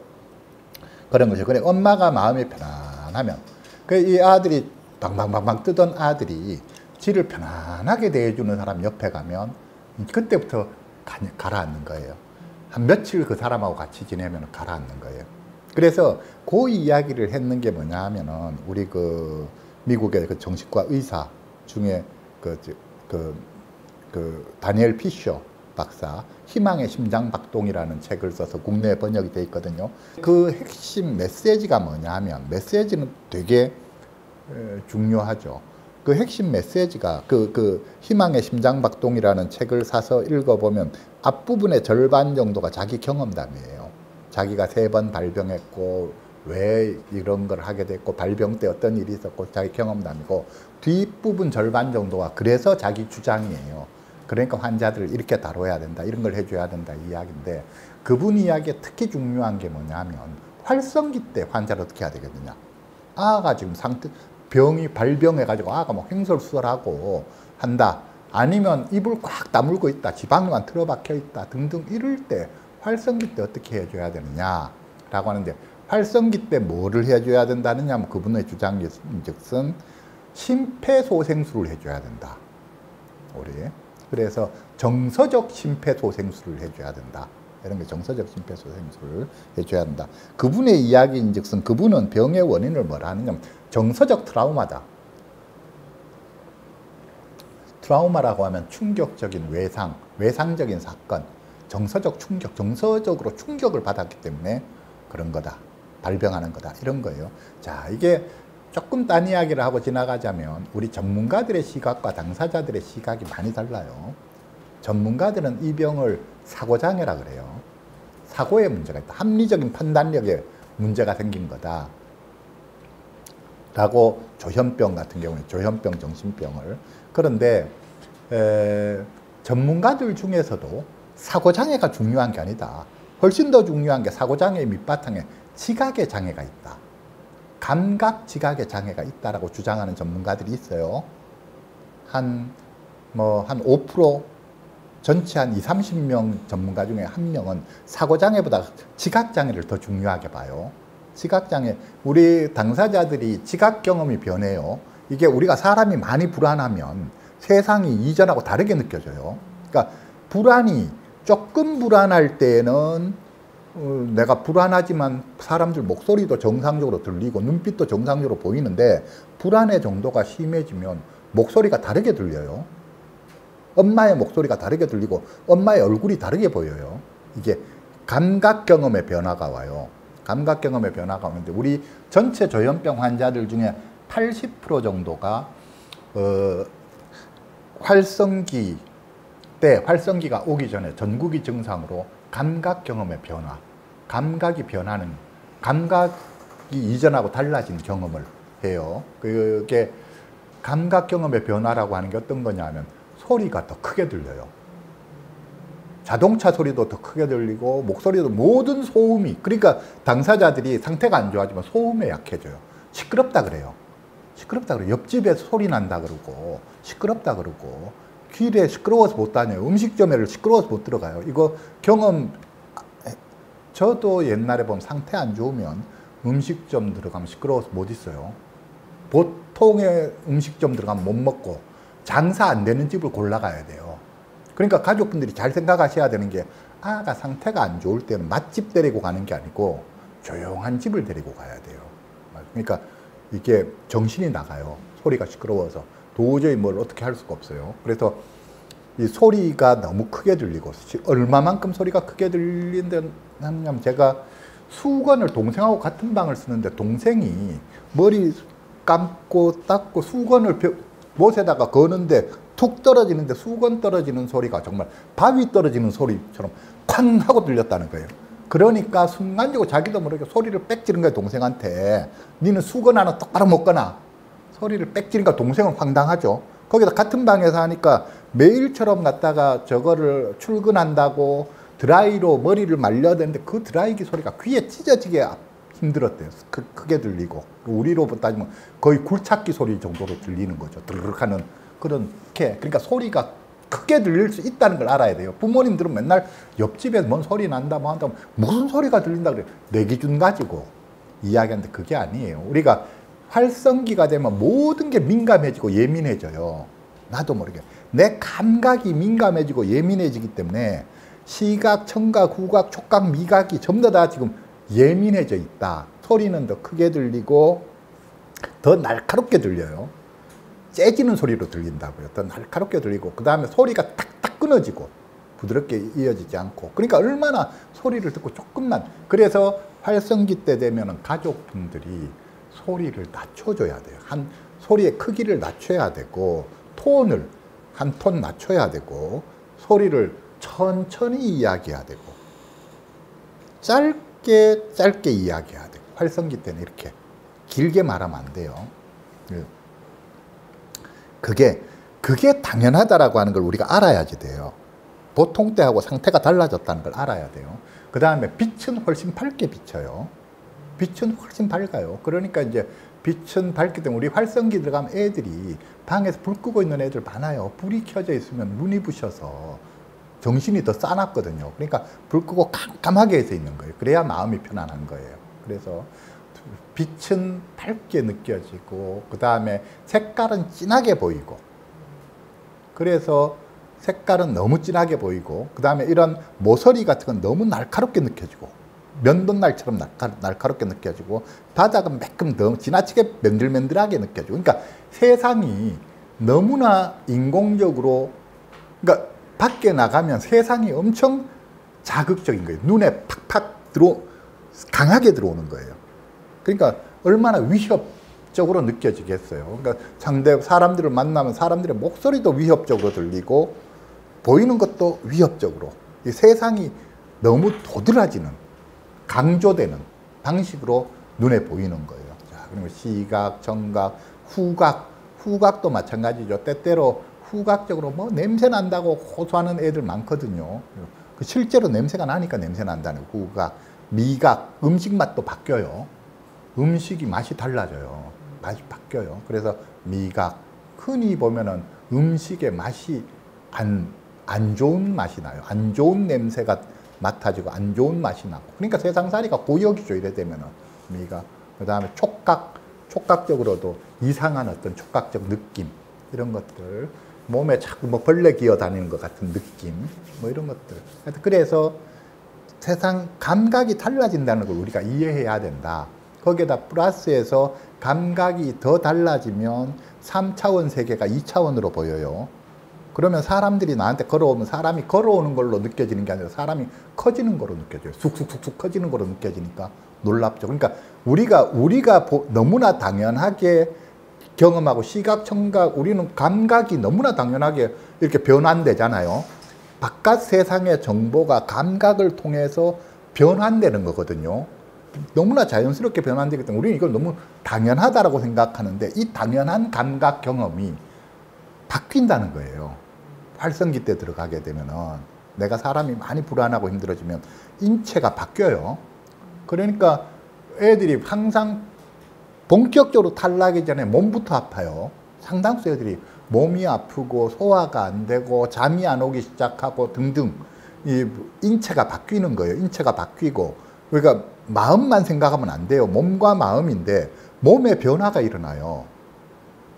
그런 것이죠. 그래 엄마가 마음이 편안하면 그 이 아들이 방방방방 뜨던 아들이 지를 편안하게 대해주는 사람 옆에 가면 그때부터 가라앉는 거예요. 한 며칠 그 사람하고 같이 지내면 가라앉는 거예요. 그래서 그 이야기를 했는 게 뭐냐 하면은 우리 그 미국의 그 정신과 의사 중에 그, 그, 그 다니엘 피셔 박사 희망의 심장 박동이라는 책을 써서 국내에 번역이 돼 있거든요. 그 핵심 메시지가 뭐냐 하면 메시지는 되게 중요하죠. 그 핵심 메시지가 그, 그 희망의 심장 박동이라는 책을 사서 읽어보면 앞부분의 절반 정도가 자기 경험담이에요. 자기가 세 번 발병했고 왜 이런 걸 하게 됐고 발병 때 어떤 일이 있었고 자기 경험담이고 뒷부분 절반 정도가 그래서 자기 주장이에요. 그러니까 환자들을 이렇게 다뤄야 된다. 이런 걸 해줘야 된다. 이야기인데 그분 이야기에 특히 중요한 게 뭐냐면 활성기 때 환자를 어떻게 해야 되겠느냐. 아가 지금 상태 병이 발병해가지고 아가 뭐 횡설수설하고 한다. 아니면 입을 꽉 다물고 있다. 지방만 틀어박혀 있다. 등등 이럴 때 활성기 때 어떻게 해줘야 되느냐 라고 하는데 활성기 때 뭐를 해줘야 된다느냐 하면 그분의 주장인 즉슨 심폐소생술을 해줘야 된다. 우리 그래서 정서적 심폐소생술을 해줘야 된다. 이런 게 정서적 심폐소생술을 해줘야 한다. 그분의 이야기인즉슨 그분은 병의 원인을 뭐라 하느냐 정서적 트라우마다. 트라우마라고 하면 충격적인 외상, 외상적인 사건, 정서적 충격, 정서적으로 충격을 받았기 때문에 그런 거다. 발병하는 거다. 이런 거예요. 자, 이게 조금 딴 이야기를 하고 지나가자면 우리 전문가들의 시각과 당사자들의 시각이 많이 달라요. 전문가들은 이 병을 사고장애라 그래요. 사고에 문제가 있다. 합리적인 판단력에 문제가 생긴 거다. 라고 조현병 같은 경우는 조현병 정신병을 그런데 에, 전문가들 중에서도 사고장애가 중요한 게 아니다. 훨씬 더 중요한 게 사고장애 밑바탕에 지각의 장애가 있다. 감각 지각의 장애가 있다라고 주장하는 전문가들이 있어요. 한, 뭐, 한 5%, 전체 한 2, 30명 전문가 중에 한 명은 사고 장애보다 지각 장애를 더 중요하게 봐요. 지각 장애, 우리 당사자들이 지각 경험이 변해요. 이게 우리가 사람이 많이 불안하면 세상이 이전하고 다르게 느껴져요. 그러니까 불안이 조금 불안할 때는 어, 내가 불안하지만 사람들 목소리도 정상적으로 들리고 눈빛도 정상적으로 보이는데 불안의 정도가 심해지면 목소리가 다르게 들려요. 엄마의 목소리가 다르게 들리고 엄마의 얼굴이 다르게 보여요. 이게 감각 경험의 변화가 와요. 감각 경험의 변화가 오는데 우리 전체 조현병 환자들 중에 80% 정도가 어, 활성기 때 활성기가 오기 전에 전구기 증상으로 감각 경험의 변화, 감각이 변하는 감각이 이전하고 달라진 경험을 해요. 그게 감각 경험의 변화라고 하는 게 어떤 거냐면 소리가 더 크게 들려요. 자동차 소리도 더 크게 들리고 목소리도 모든 소음이 그러니까 당사자들이 상태가 안 좋아지면 소음에 약해져요. 시끄럽다 그래요. 시끄럽다 그래요. 옆집에 소리 난다 그러고 시끄럽다 그러고 길에 시끄러워서 못 다녀요. 음식점에를 시끄러워서 못 들어가요. 이거 경험 저도 옛날에 보면 상태 안 좋으면 음식점 들어가면 시끄러워서 못 있어요. 보통의 음식점 들어가면 못 먹고 장사 안 되는 집을 골라가야 돼요. 그러니까 가족분들이 잘 생각하셔야 되는 게 아가 상태가 안 좋을 때는 맛집 데리고 가는 게 아니고 조용한 집을 데리고 가야 돼요. 그러니까 이게 정신이 나가요. 소리가 시끄러워서 도저히 뭘 어떻게 할 수가 없어요. 그래서 이 소리가 너무 크게 들리고 얼마만큼 소리가 크게 들린다면 제가 수건을 동생하고 같은 방을 쓰는데 동생이 머리 감고 닦고 수건을 못에다가 거는데 툭 떨어지는데 수건 떨어지는 소리가 정말 바위 떨어지는 소리처럼 쾅 하고 들렸다는 거예요. 그러니까 순간적으로 자기도 모르게 소리를 빽 지른 거야 동생한테. 니는 수건 하나 똑바로 못 거나. 소리를 빽지르니까 동생은 황당하죠. 거기다 같은 방에서 하니까 매일처럼 갔다가 저거를 출근한다고 드라이로 머리를 말려야 되는데 그 드라이기 소리가 귀에 찢어지게 힘들었대요. 크, 크게 들리고 우리로 따지면 거의 굴착기 소리 정도로 들리는 거죠. 드르륵 하는 그런 게 그러니까 소리가 크게 들릴 수 있다는 걸 알아야 돼요. 부모님들은 맨날 옆집에서 뭔 소리 난다 뭐 한다 무슨 소리가 들린다 그래. 내 기준 가지고 이야기하는데 그게 아니에요. 우리가 활성기가 되면 모든 게 민감해지고 예민해져요. 나도 모르게. 내 감각이 민감해지고 예민해지기 때문에 시각, 청각, 후각, 촉각, 미각이 전부 다 지금 예민해져 있다. 소리는 더 크게 들리고 더 날카롭게 들려요. 째지는 소리로 들린다고요. 더 날카롭게 들리고 그 다음에 소리가 딱딱 끊어지고 부드럽게 이어지지 않고 그러니까 얼마나 소리를 듣고 조금만 그래서 활성기 때 되면 가족분들이 소리를 낮춰줘야 돼요. 한 소리의 크기를 낮춰야 되고 톤을 한 톤 낮춰야 되고 소리를 천천히 이야기해야 되고 짧게 짧게 이야기해야 되고 활성기 때는 이렇게 길게 말하면 안 돼요. 그 그게 그게 당연하다라고 하는 걸 우리가 알아야지 돼요. 보통 때하고 상태가 달라졌다는 걸 알아야 돼요. 그 다음에 빛은 훨씬 밝게 비쳐요. 빛은 훨씬 밝아요. 그러니까 이제 빛은 밝기 때문에 우리 활성기 들어가면 애들이 방에서 불 끄고 있는 애들 많아요. 불이 켜져 있으면 눈이 부셔서 정신이 더 싸납거든요. 그러니까 불 끄고 깜깜하게 해서 있는 거예요. 그래야 마음이 편안한 거예요. 그래서 빛은 밝게 느껴지고 그 다음에 색깔은 진하게 보이고 그래서 색깔은 너무 진하게 보이고 그 다음에 이런 모서리 같은 건 너무 날카롭게 느껴지고 면도날처럼 날카, 롭게 느껴지고 바닥은 매끔 너무 지나치게 맨들맨들하게 느껴지고 그러니까 세상이 너무나 인공적으로 그러니까 밖에 나가면 세상이 엄청 자극적인 거예요. 눈에 팍팍 들어 강하게 들어오는 거예요. 그러니까 얼마나 위협적으로 느껴지겠어요. 그러니까 상대 사람들을 만나면 사람들의 목소리도 위협적으로 들리고 보이는 것도 위협적으로 이 세상이 너무 도드라지는 강조되는 방식으로 눈에 보이는 거예요. 자, 그리고 시각, 청각, 후각, 후각도 마찬가지죠. 때때로 후각적으로 뭐 냄새 난다고 호소하는 애들 많거든요. 그 실제로 냄새가 나니까 냄새 난다는 후각, 미각, 음식 맛도 바뀌어요. 음식이 맛이 달라져요. 맛이 바뀌어요. 그래서 미각, 흔히 보면은 음식의 맛이 안, 안 좋은 맛이 나요. 안 좋은 냄새가 맡아지고 안 좋은 맛이 나고. 그러니까 세상살이가 고역이죠. 이래 되면은. 미각. 그 다음에 촉각, 촉각적으로도 이상한 어떤 촉각적 느낌. 이런 것들. 몸에 자꾸 뭐 벌레 기어 다니는 것 같은 느낌. 뭐 이런 것들. 그래서 세상 감각이 달라진다는 걸 우리가 이해해야 된다. 거기에다 플러스해서 감각이 더 달라지면 3차원 세계가 2차원으로 보여요. 그러면 사람들이 나한테 걸어오면 사람이 걸어오는 걸로 느껴지는 게 아니라 사람이 커지는 걸로 느껴져요. 쑥쑥쑥쑥 커지는 걸로 느껴지니까 놀랍죠. 그러니까 우리가 우리가 너무나 당연하게 경험하고 시각, 청각, 우리는 감각이 너무나 당연하게 이렇게 변환되잖아요. 바깥 세상의 정보가 감각을 통해서 변환되는 거거든요. 너무나 자연스럽게 변환되기 때문에 우리는 이걸 너무 당연하다라고 생각하는데 이 당연한 감각 경험이 바뀐다는 거예요. 활성기 때 들어가게 되면은 내가 사람이 많이 불안하고 힘들어지면 인체가 바뀌어요. 그러니까 애들이 항상 본격적으로 탈락이 전에 몸부터 아파요. 상당수 애들이 몸이 아프고 소화가 안 되고 잠이 안 오기 시작하고 등등 이 인체가 바뀌는 거예요. 인체가 바뀌고 그러니까 마음만 생각하면 안 돼요. 몸과 마음인데 몸의 변화가 일어나요.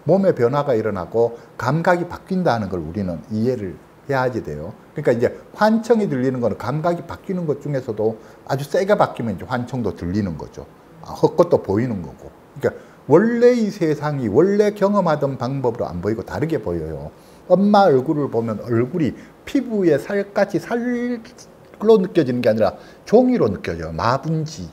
몸의 변화가 일어나고 감각이 바뀐다는 걸 우리는 이해를 해야지 돼요. 그러니까 이제 환청이 들리는 거는 감각이 바뀌는 것 중에서도 아주 세게 바뀌면 이제 환청도 들리는 거죠. 아, 헛것도 보이는 거고. 그러니까 원래 이 세상이 원래 경험하던 방법으로 안 보이고 다르게 보여요. 엄마 얼굴을 보면 얼굴이 피부에 살같이 살로 느껴지는 게 아니라 종이로 느껴져요. 마분지.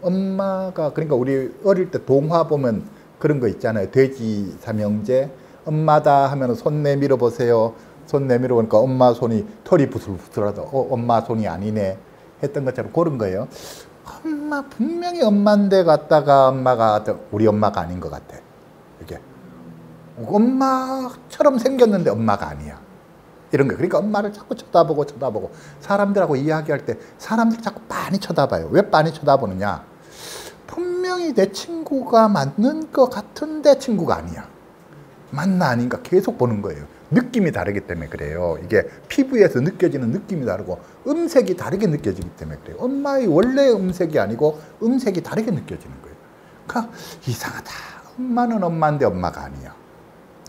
엄마가 그러니까 우리 어릴 때 동화 보면 그런 거 있잖아요. 돼지 삼형제. 엄마다 하면 손 내밀어 보세요. 손 내밀어 보니까 엄마 손이 털이 부슬부슬하다. 어, 엄마 손이 아니네. 했던 것처럼 그런 거예요. 엄마 분명히 엄마인데 갔다가 엄마가 우리 엄마가 아닌 것 같아. 이게 엄마처럼 생겼는데 엄마가 아니야. 이런 거. 그러니까 엄마를 자꾸 쳐다보고 쳐다보고 사람들하고 이야기할 때 사람들 자꾸 많이 쳐다봐요. 왜 많이 쳐다보느냐? 분명히 내 친구가 맞는 것 같은데 친구가 아니야. 맞나 아닌가 계속 보는 거예요. 느낌이 다르기 때문에 그래요. 이게 피부에서 느껴지는 느낌이 다르고 음색이 다르게 느껴지기 때문에 그래요. 엄마의 원래 음색이 아니고 음색이 다르게 느껴지는 거예요. 그러니까 이상하다. 엄마는 엄마인데 엄마가 아니야.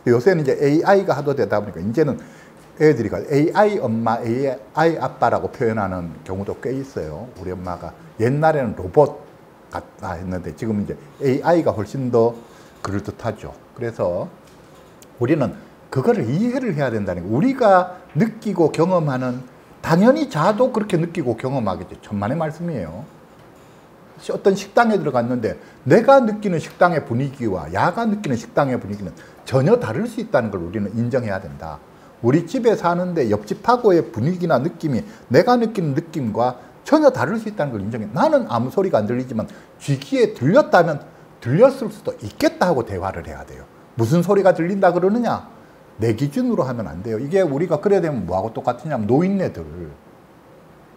요새는 이제 AI가 하도 되다 보니까 이제는 애들이 AI 엄마, AI 아빠라고 표현하는 경우도 꽤 있어요. 우리 엄마가 옛날에는 로봇 같다 했는데 지금 이제 AI가 훨씬 더 그럴듯하죠. 그래서 우리는 그거를 이해를 해야 된다는 거. 우리가 느끼고 경험하는 당연히 자도 그렇게 느끼고 경험하겠죠. 천만의 말씀이에요. 어떤 식당에 들어갔는데 내가 느끼는 식당의 분위기와 야가 느끼는 식당의 분위기는 전혀 다를 수 있다는 걸 우리는 인정해야 된다. 우리 집에 사는데 옆집하고의 분위기나 느낌이 내가 느끼는 느낌과 전혀 다를 수 있다는 걸 인정해. 나는 아무 소리가 안 들리지만 귀기에 들렸다면 들렸을 수도 있겠다 하고 대화를 해야 돼요. 무슨 소리가 들린다 그러느냐? 내 기준으로 하면 안 돼요. 이게 우리가 그래야 되면 뭐하고 똑같으냐면 노인네들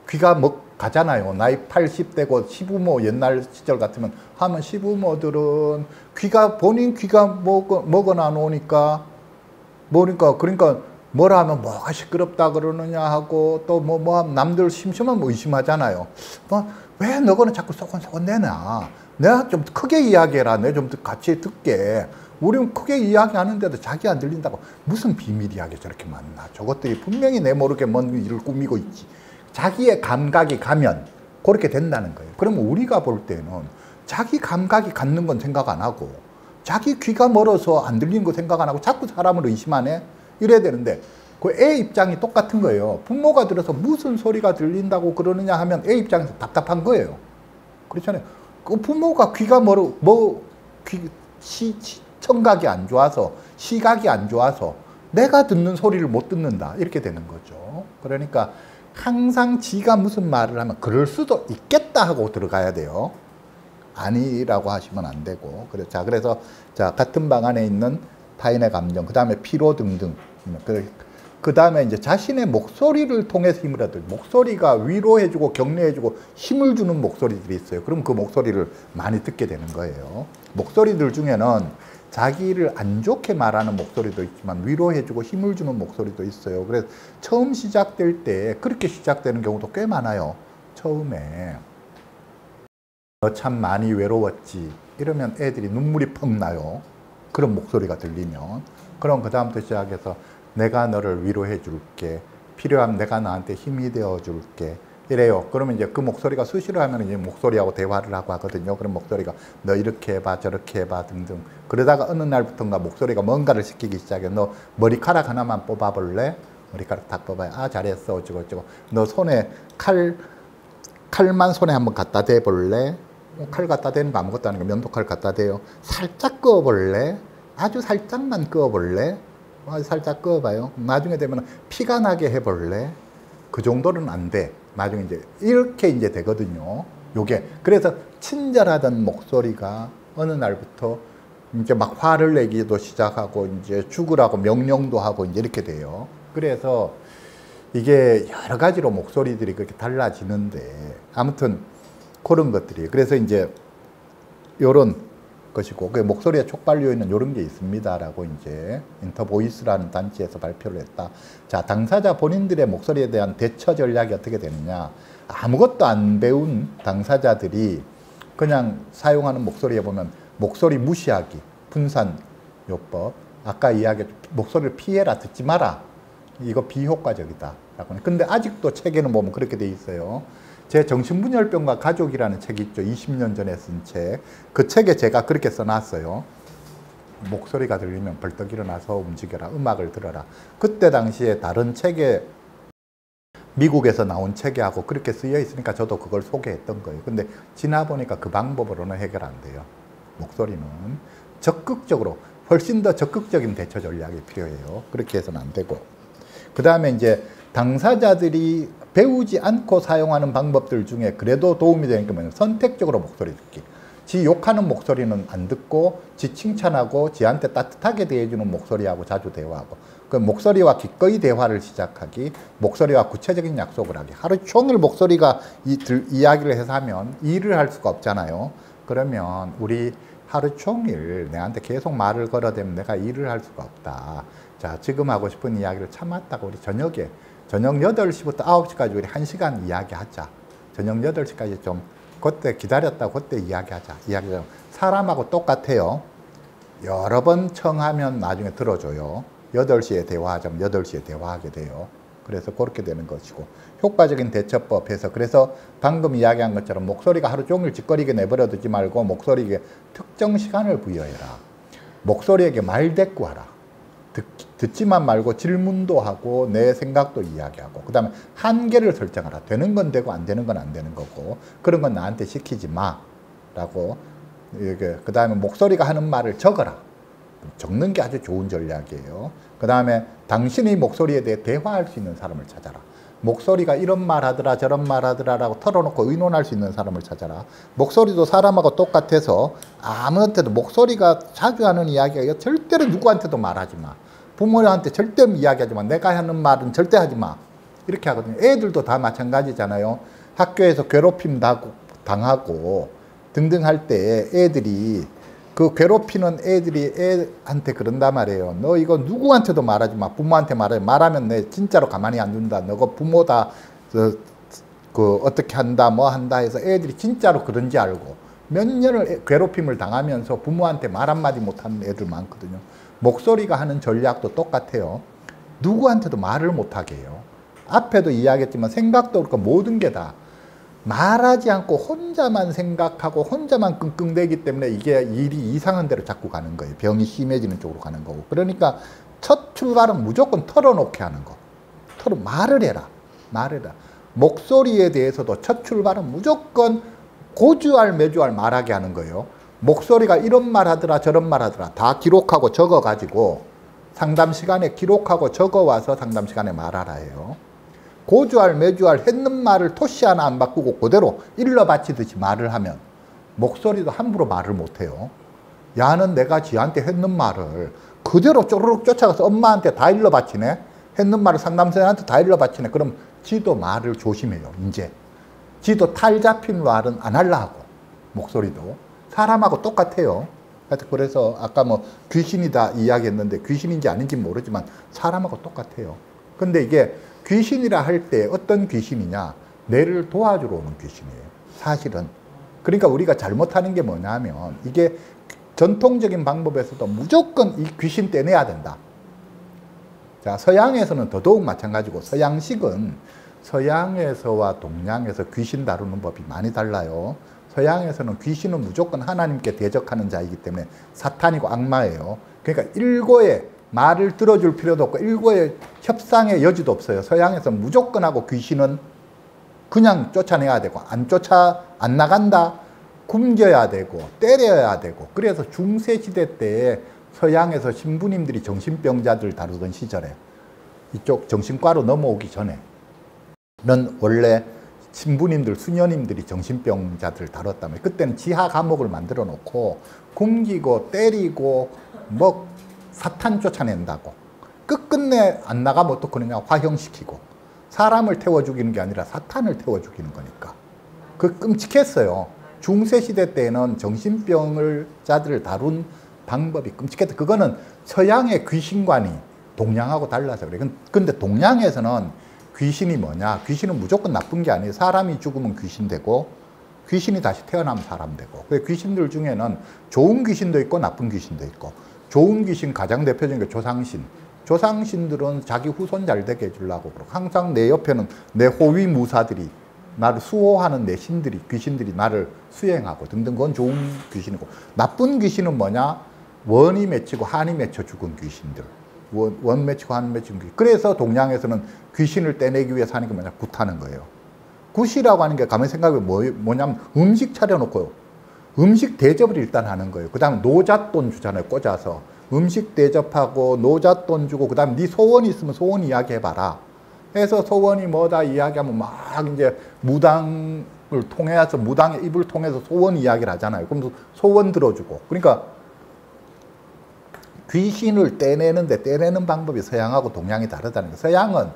귀가 뭐 가잖아요. 나이 80대고 시부모 옛날 시절 같으면 하면 시부모들은 귀가 본인 귀가 먹어, 먹어놔 놓으니까 뭐니까 그러니까 뭐라 하면 뭐가 시끄럽다 그러느냐 하고 또 뭐 뭐 남들 심심하면 뭐 의심하잖아요. 뭐왜 너거는 자꾸 소곤소곤 내나? 내가 좀 크게 이야기해라. 내가 좀 같이 듣게. 우리는 크게 이야기하는데도 자기 안 들린다고 무슨 비밀 이야기 저렇게 많나? 저것들이 분명히 내 모르게 뭔 일을 꾸미고 있지. 자기의 감각이 가면 그렇게 된다는 거예요. 그러면 우리가 볼 때는 자기 감각이 갖는 건 생각 안 하고 자기 귀가 멀어서 안 들리는 거 생각 안 하고 자꾸 사람을 의심하네? 이래야 되는데 그 애 입장이 똑같은 거예요. 부모가 들어서 무슨 소리가 들린다고 그러느냐 하면 애 입장에서 답답한 거예요. 그렇잖아요. 그 부모가 귀가 멀어, 뭐, 귀, 시, 청각이 안 좋아서, 시각이 안 좋아서 내가 듣는 소리를 못 듣는다. 이렇게 되는 거죠. 그러니까 항상 지가 무슨 말을 하면 그럴 수도 있겠다 하고 들어가야 돼요. 아니라고 하시면 안 되고. 그래, 자, 그래서 자, 같은 방 안에 있는 타인의 감정, 그 다음에 피로 등등. 그, 그 다음에 이제 자신의 목소리를 통해서 힘을 얻을 목소리가 위로해주고 격려해주고 힘을 주는 목소리들이 있어요. 그럼 그 목소리를 많이 듣게 되는 거예요. 목소리들 중에는 자기를 안 좋게 말하는 목소리도 있지만 위로해주고 힘을 주는 목소리도 있어요. 그래서 처음 시작될 때 그렇게 시작되는 경우도 꽤 많아요. 처음에 너 참 많이 외로웠지 이러면 애들이 눈물이 펑 나요. 그런 목소리가 들리면 그럼 그 다음부터 시작해서 내가 너를 위로해 줄게 필요하면 내가 나한테 힘이 되어 줄게 이래요. 그러면 이제 그 목소리가 수시로 하면 이제 목소리하고 대화를 하고 하거든요. 그럼 목소리가 너 이렇게 해봐, 저렇게 해봐 등등. 그러다가 어느 날부터인가 목소리가 뭔가를 시키기 시작해. 너 머리카락 하나만 뽑아볼래? 머리카락 딱 뽑아요. 아 잘했어 어쩌고 어쩌고. 너 손에 칼 칼만 손에 한번 갖다 대볼래? 뭐칼 갖다 대는 거 아무것도 아니고 면도칼 갖다 대요. 살짝 그어볼래? 아주 살짝만 그어볼래? 아, 살짝 그어봐요. 나중에 되면 피가 나게 해볼래? 그 정도는 안 돼. 나중에 이제 이렇게 이제 되거든요. 요게 그래서 친절하던 목소리가 어느 날부터 이제 막 화를 내기도 시작하고 이제 죽으라고 명령도 하고 이제 이렇게 돼요. 그래서 이게 여러 가지로 목소리들이 그렇게 달라지는데 아무튼 그런 것들이 그래서 이제 요런 것이고 그 목소리에 촉발되어 있는 이런 게 있습니다라고 이제 인터보이스라는 단체에서 발표를 했다. 자 당사자 본인들의 목소리에 대한 대처 전략이 어떻게 되느냐? 아무것도 안 배운 당사자들이 그냥 사용하는 목소리에 보면 목소리 무시하기, 분산 요법, 아까 이야기 목소리를 피해라 듣지 마라. 이거 비효과적이다. 라고. 근데 아직도 책에는 보면 그렇게 돼 있어요. 제 정신분열병과 가족이라는 책이 있죠. 20년 전에 쓴 책. 그 책에 제가 그렇게 써놨어요. 목소리가 들리면 벌떡 일어나서 움직여라. 음악을 들어라. 그때 당시에 다른 책에 미국에서 나온 책이하고 그렇게 쓰여 있으니까 저도 그걸 소개했던 거예요. 근데 지나 보니까 그 방법으로는 해결 안 돼요. 목소리는 적극적으로 훨씬 더 적극적인 대처 전략이 필요해요. 그렇게 해서는 안 되고. 그 다음에 이제 당사자들이 배우지 않고 사용하는 방법들 중에 그래도 도움이 되는 게 뭐냐면 선택적으로 목소리 듣기. 지 욕하는 목소리는 안 듣고 지 칭찬하고 지한테 따뜻하게 대해주는 목소리하고 자주 대화하고. 그 목소리와 기꺼이 대화를 시작하기 목소리와 구체적인 약속을 하기. 하루 종일 목소리가 이, 들, 이야기를 해서 하면 일을 할 수가 없잖아요. 그러면 우리 하루 종일 내한테 계속 말을 걸어대면 내가 일을 할 수가 없다. 자 지금 하고 싶은 이야기를 참았다가 우리 저녁에 저녁 8시부터 9시까지 우리 1시간 이야기하자. 저녁 8시까지 좀 그때 기다렸다 그때 이야기하자. 이야기하자. 사람하고 똑같아요. 여러 번 청하면 나중에 들어줘요. 8시에 대화하자면 8시에 대화하게 돼요. 그래서 그렇게 되는 것이고 효과적인 대처법에서 그래서 방금 이야기한 것처럼 목소리가 하루 종일 짓거리게 내버려 두지 말고 목소리에 특정 시간을 부여해라. 목소리에게 말대꾸하라. 듣, 지만 말고 질문도 하고 내 생각도 이야기하고 그 다음에 한계를 설정하라. 되는 건 되고 안 되는 건 안 되는 거고 그런 건 나한테 시키지 마. 라고 그 다음에 목소리가 하는 말을 적어라. 적는 게 아주 좋은 전략이에요. 그 다음에 당신의 목소리에 대해 대화할 수 있는 사람을 찾아라. 목소리가 이런 말 하더라 저런 말 하더라 라고 털어놓고 의논할 수 있는 사람을 찾아라. 목소리도 사람하고 똑같아서 아무한테도 목소리가 자주 하는 이야기가 절대로 누구한테도 말하지 마. 부모한테 절대 이야기하지 마. 내가 하는 말은 절대 하지 마. 이렇게 하거든요. 애들도 다 마찬가지잖아요. 학교에서 괴롭힘 당하고, 당하고 등등 할 때 애들이 그 괴롭히는 애들이 애한테 그런단 말이에요. 너 이거 누구한테도 말하지 마. 부모한테 말해. 말하면 내 진짜로 가만히 안 둔다. 너가 부모다. 그, 그 어떻게 한다 뭐 한다 해서 애들이 진짜로 그런지 알고 몇 년을 괴롭힘을 당하면서 부모한테 말 한마디 못하는 애들 많거든요. 목소리가 하는 전략도 똑같아요. 누구한테도 말을 못하게 해요. 앞에도 이야기했지만 생각도 그렇고 모든 게 다 말하지 않고 혼자만 생각하고 혼자만 끙끙대기 때문에 이게 일이 이상한 대로 자꾸 가는 거예요. 병이 심해지는 쪽으로 가는 거고. 그러니까 첫 출발은 무조건 털어놓게 하는 거. 털어 말을 해라. 말해라. 목소리에 대해서도 첫 출발은 무조건 고주할 매주할 말하게 하는 거예요. 목소리가 이런 말 하더라 저런 말 하더라 다 기록하고 적어 가지고 상담 시간에 기록하고 적어 와서 상담 시간에 말하라 해요. 고주할 매주할 했는 말을 토시 하나 안 바꾸고 그대로 일러 바치듯이 말을 하면 목소리도 함부로 말을 못해요. 야는 내가 지한테 했는 말을 그대로 쪼르륵 쫓아가서 엄마한테 다 일러 바치네. 했는 말을 상담사한테 다 일러 바치네. 그럼 지도 말을 조심해요. 이제 지도 탈 잡힌 말은 안 할라 하고 목소리도 사람하고 똑같아요. 그래서 아까 뭐 귀신이다 이야기했는데 귀신인지 아닌지 모르지만 사람하고 똑같아요. 근데 이게 귀신이라 할 때 어떤 귀신이냐? 뇌를 도와주러 오는 귀신이에요. 사실은. 그러니까 우리가 잘못하는 게 뭐냐면 이게 전통적인 방법에서도 무조건 이 귀신 떼내야 된다. 자, 서양에서는 더더욱 마찬가지고 서양식은 서양에서와 동양에서 귀신 다루는 법이 많이 달라요. 서양에서는 귀신은 무조건 하나님께 대적하는 자이기 때문에 사탄이고 악마예요. 그러니까 일고의 말을 들어줄 필요도 없고 일고의 협상의 여지도 없어요. 서양에서 무조건 하고 귀신은 그냥 쫓아내야 되고 안 쫓아 안 나간다 굶겨야 되고 때려야 되고 그래서 중세 시대 때 서양에서 신부님들이 정신병자들 다루던 시절에 이쪽 정신과로 넘어오기 전에는 원래 신부님들 수녀님들이 정신병자들 다뤘다면 그때는 지하 감옥을 만들어 놓고 굶기고 때리고 뭐 사탄 쫓아낸다고. 끝끝내 안 나가면 어떡하느냐? 화형시키고. 사람을 태워 죽이는 게 아니라 사탄을 태워 죽이는 거니까. 그 끔찍했어요. 중세시대 때는 정신병을 자들을 다룬 방법이 끔찍했다. 그거는 서양의 귀신관이 동양하고 달라서 그래. 근데 동양에서는 귀신이 뭐냐? 귀신은 무조건 나쁜 게 아니에요. 사람이 죽으면 귀신 되고 귀신이 다시 태어나면 사람 되고. 그 귀신들 중에는 좋은 귀신도 있고 나쁜 귀신도 있고. 좋은 귀신 가장 대표적인 게 조상신. 조상신들은 자기 후손 잘 되게 해주려고 그러고 항상 내 옆에는 내 호위 무사들이 나를 수호하는 내 신들이 귀신들이 나를 수행하고 등등. 그건 좋은 귀신이고. 나쁜 귀신은 뭐냐? 원이 맺히고 한이 맺혀 죽은 귀신들 원, 원 맺히고 한 맺힌 귀신 그래서 동양에서는 귀신을 떼내기 위해서 하는 게 뭐냐 굿하는 거예요 굿이라고 하는 게 가만 생각해 뭐, 뭐냐면 음식 차려놓고요 음식 대접을 일단 하는 거예요. 그 다음 노잣돈 주잖아요. 꽂아서. 음식 대접하고 노잣돈 주고 그 다음 네 소원 있으면 소원 이야기해봐라. 해서 소원이 뭐다 이야기하면 막 이제 무당을 통해서 무당의 입을 통해서 소원 이야기를 하잖아요. 그럼 소원 들어주고. 그러니까 귀신을 떼내는데 떼내는 방법이 서양하고 동양이 다르다는 거예요. 서양은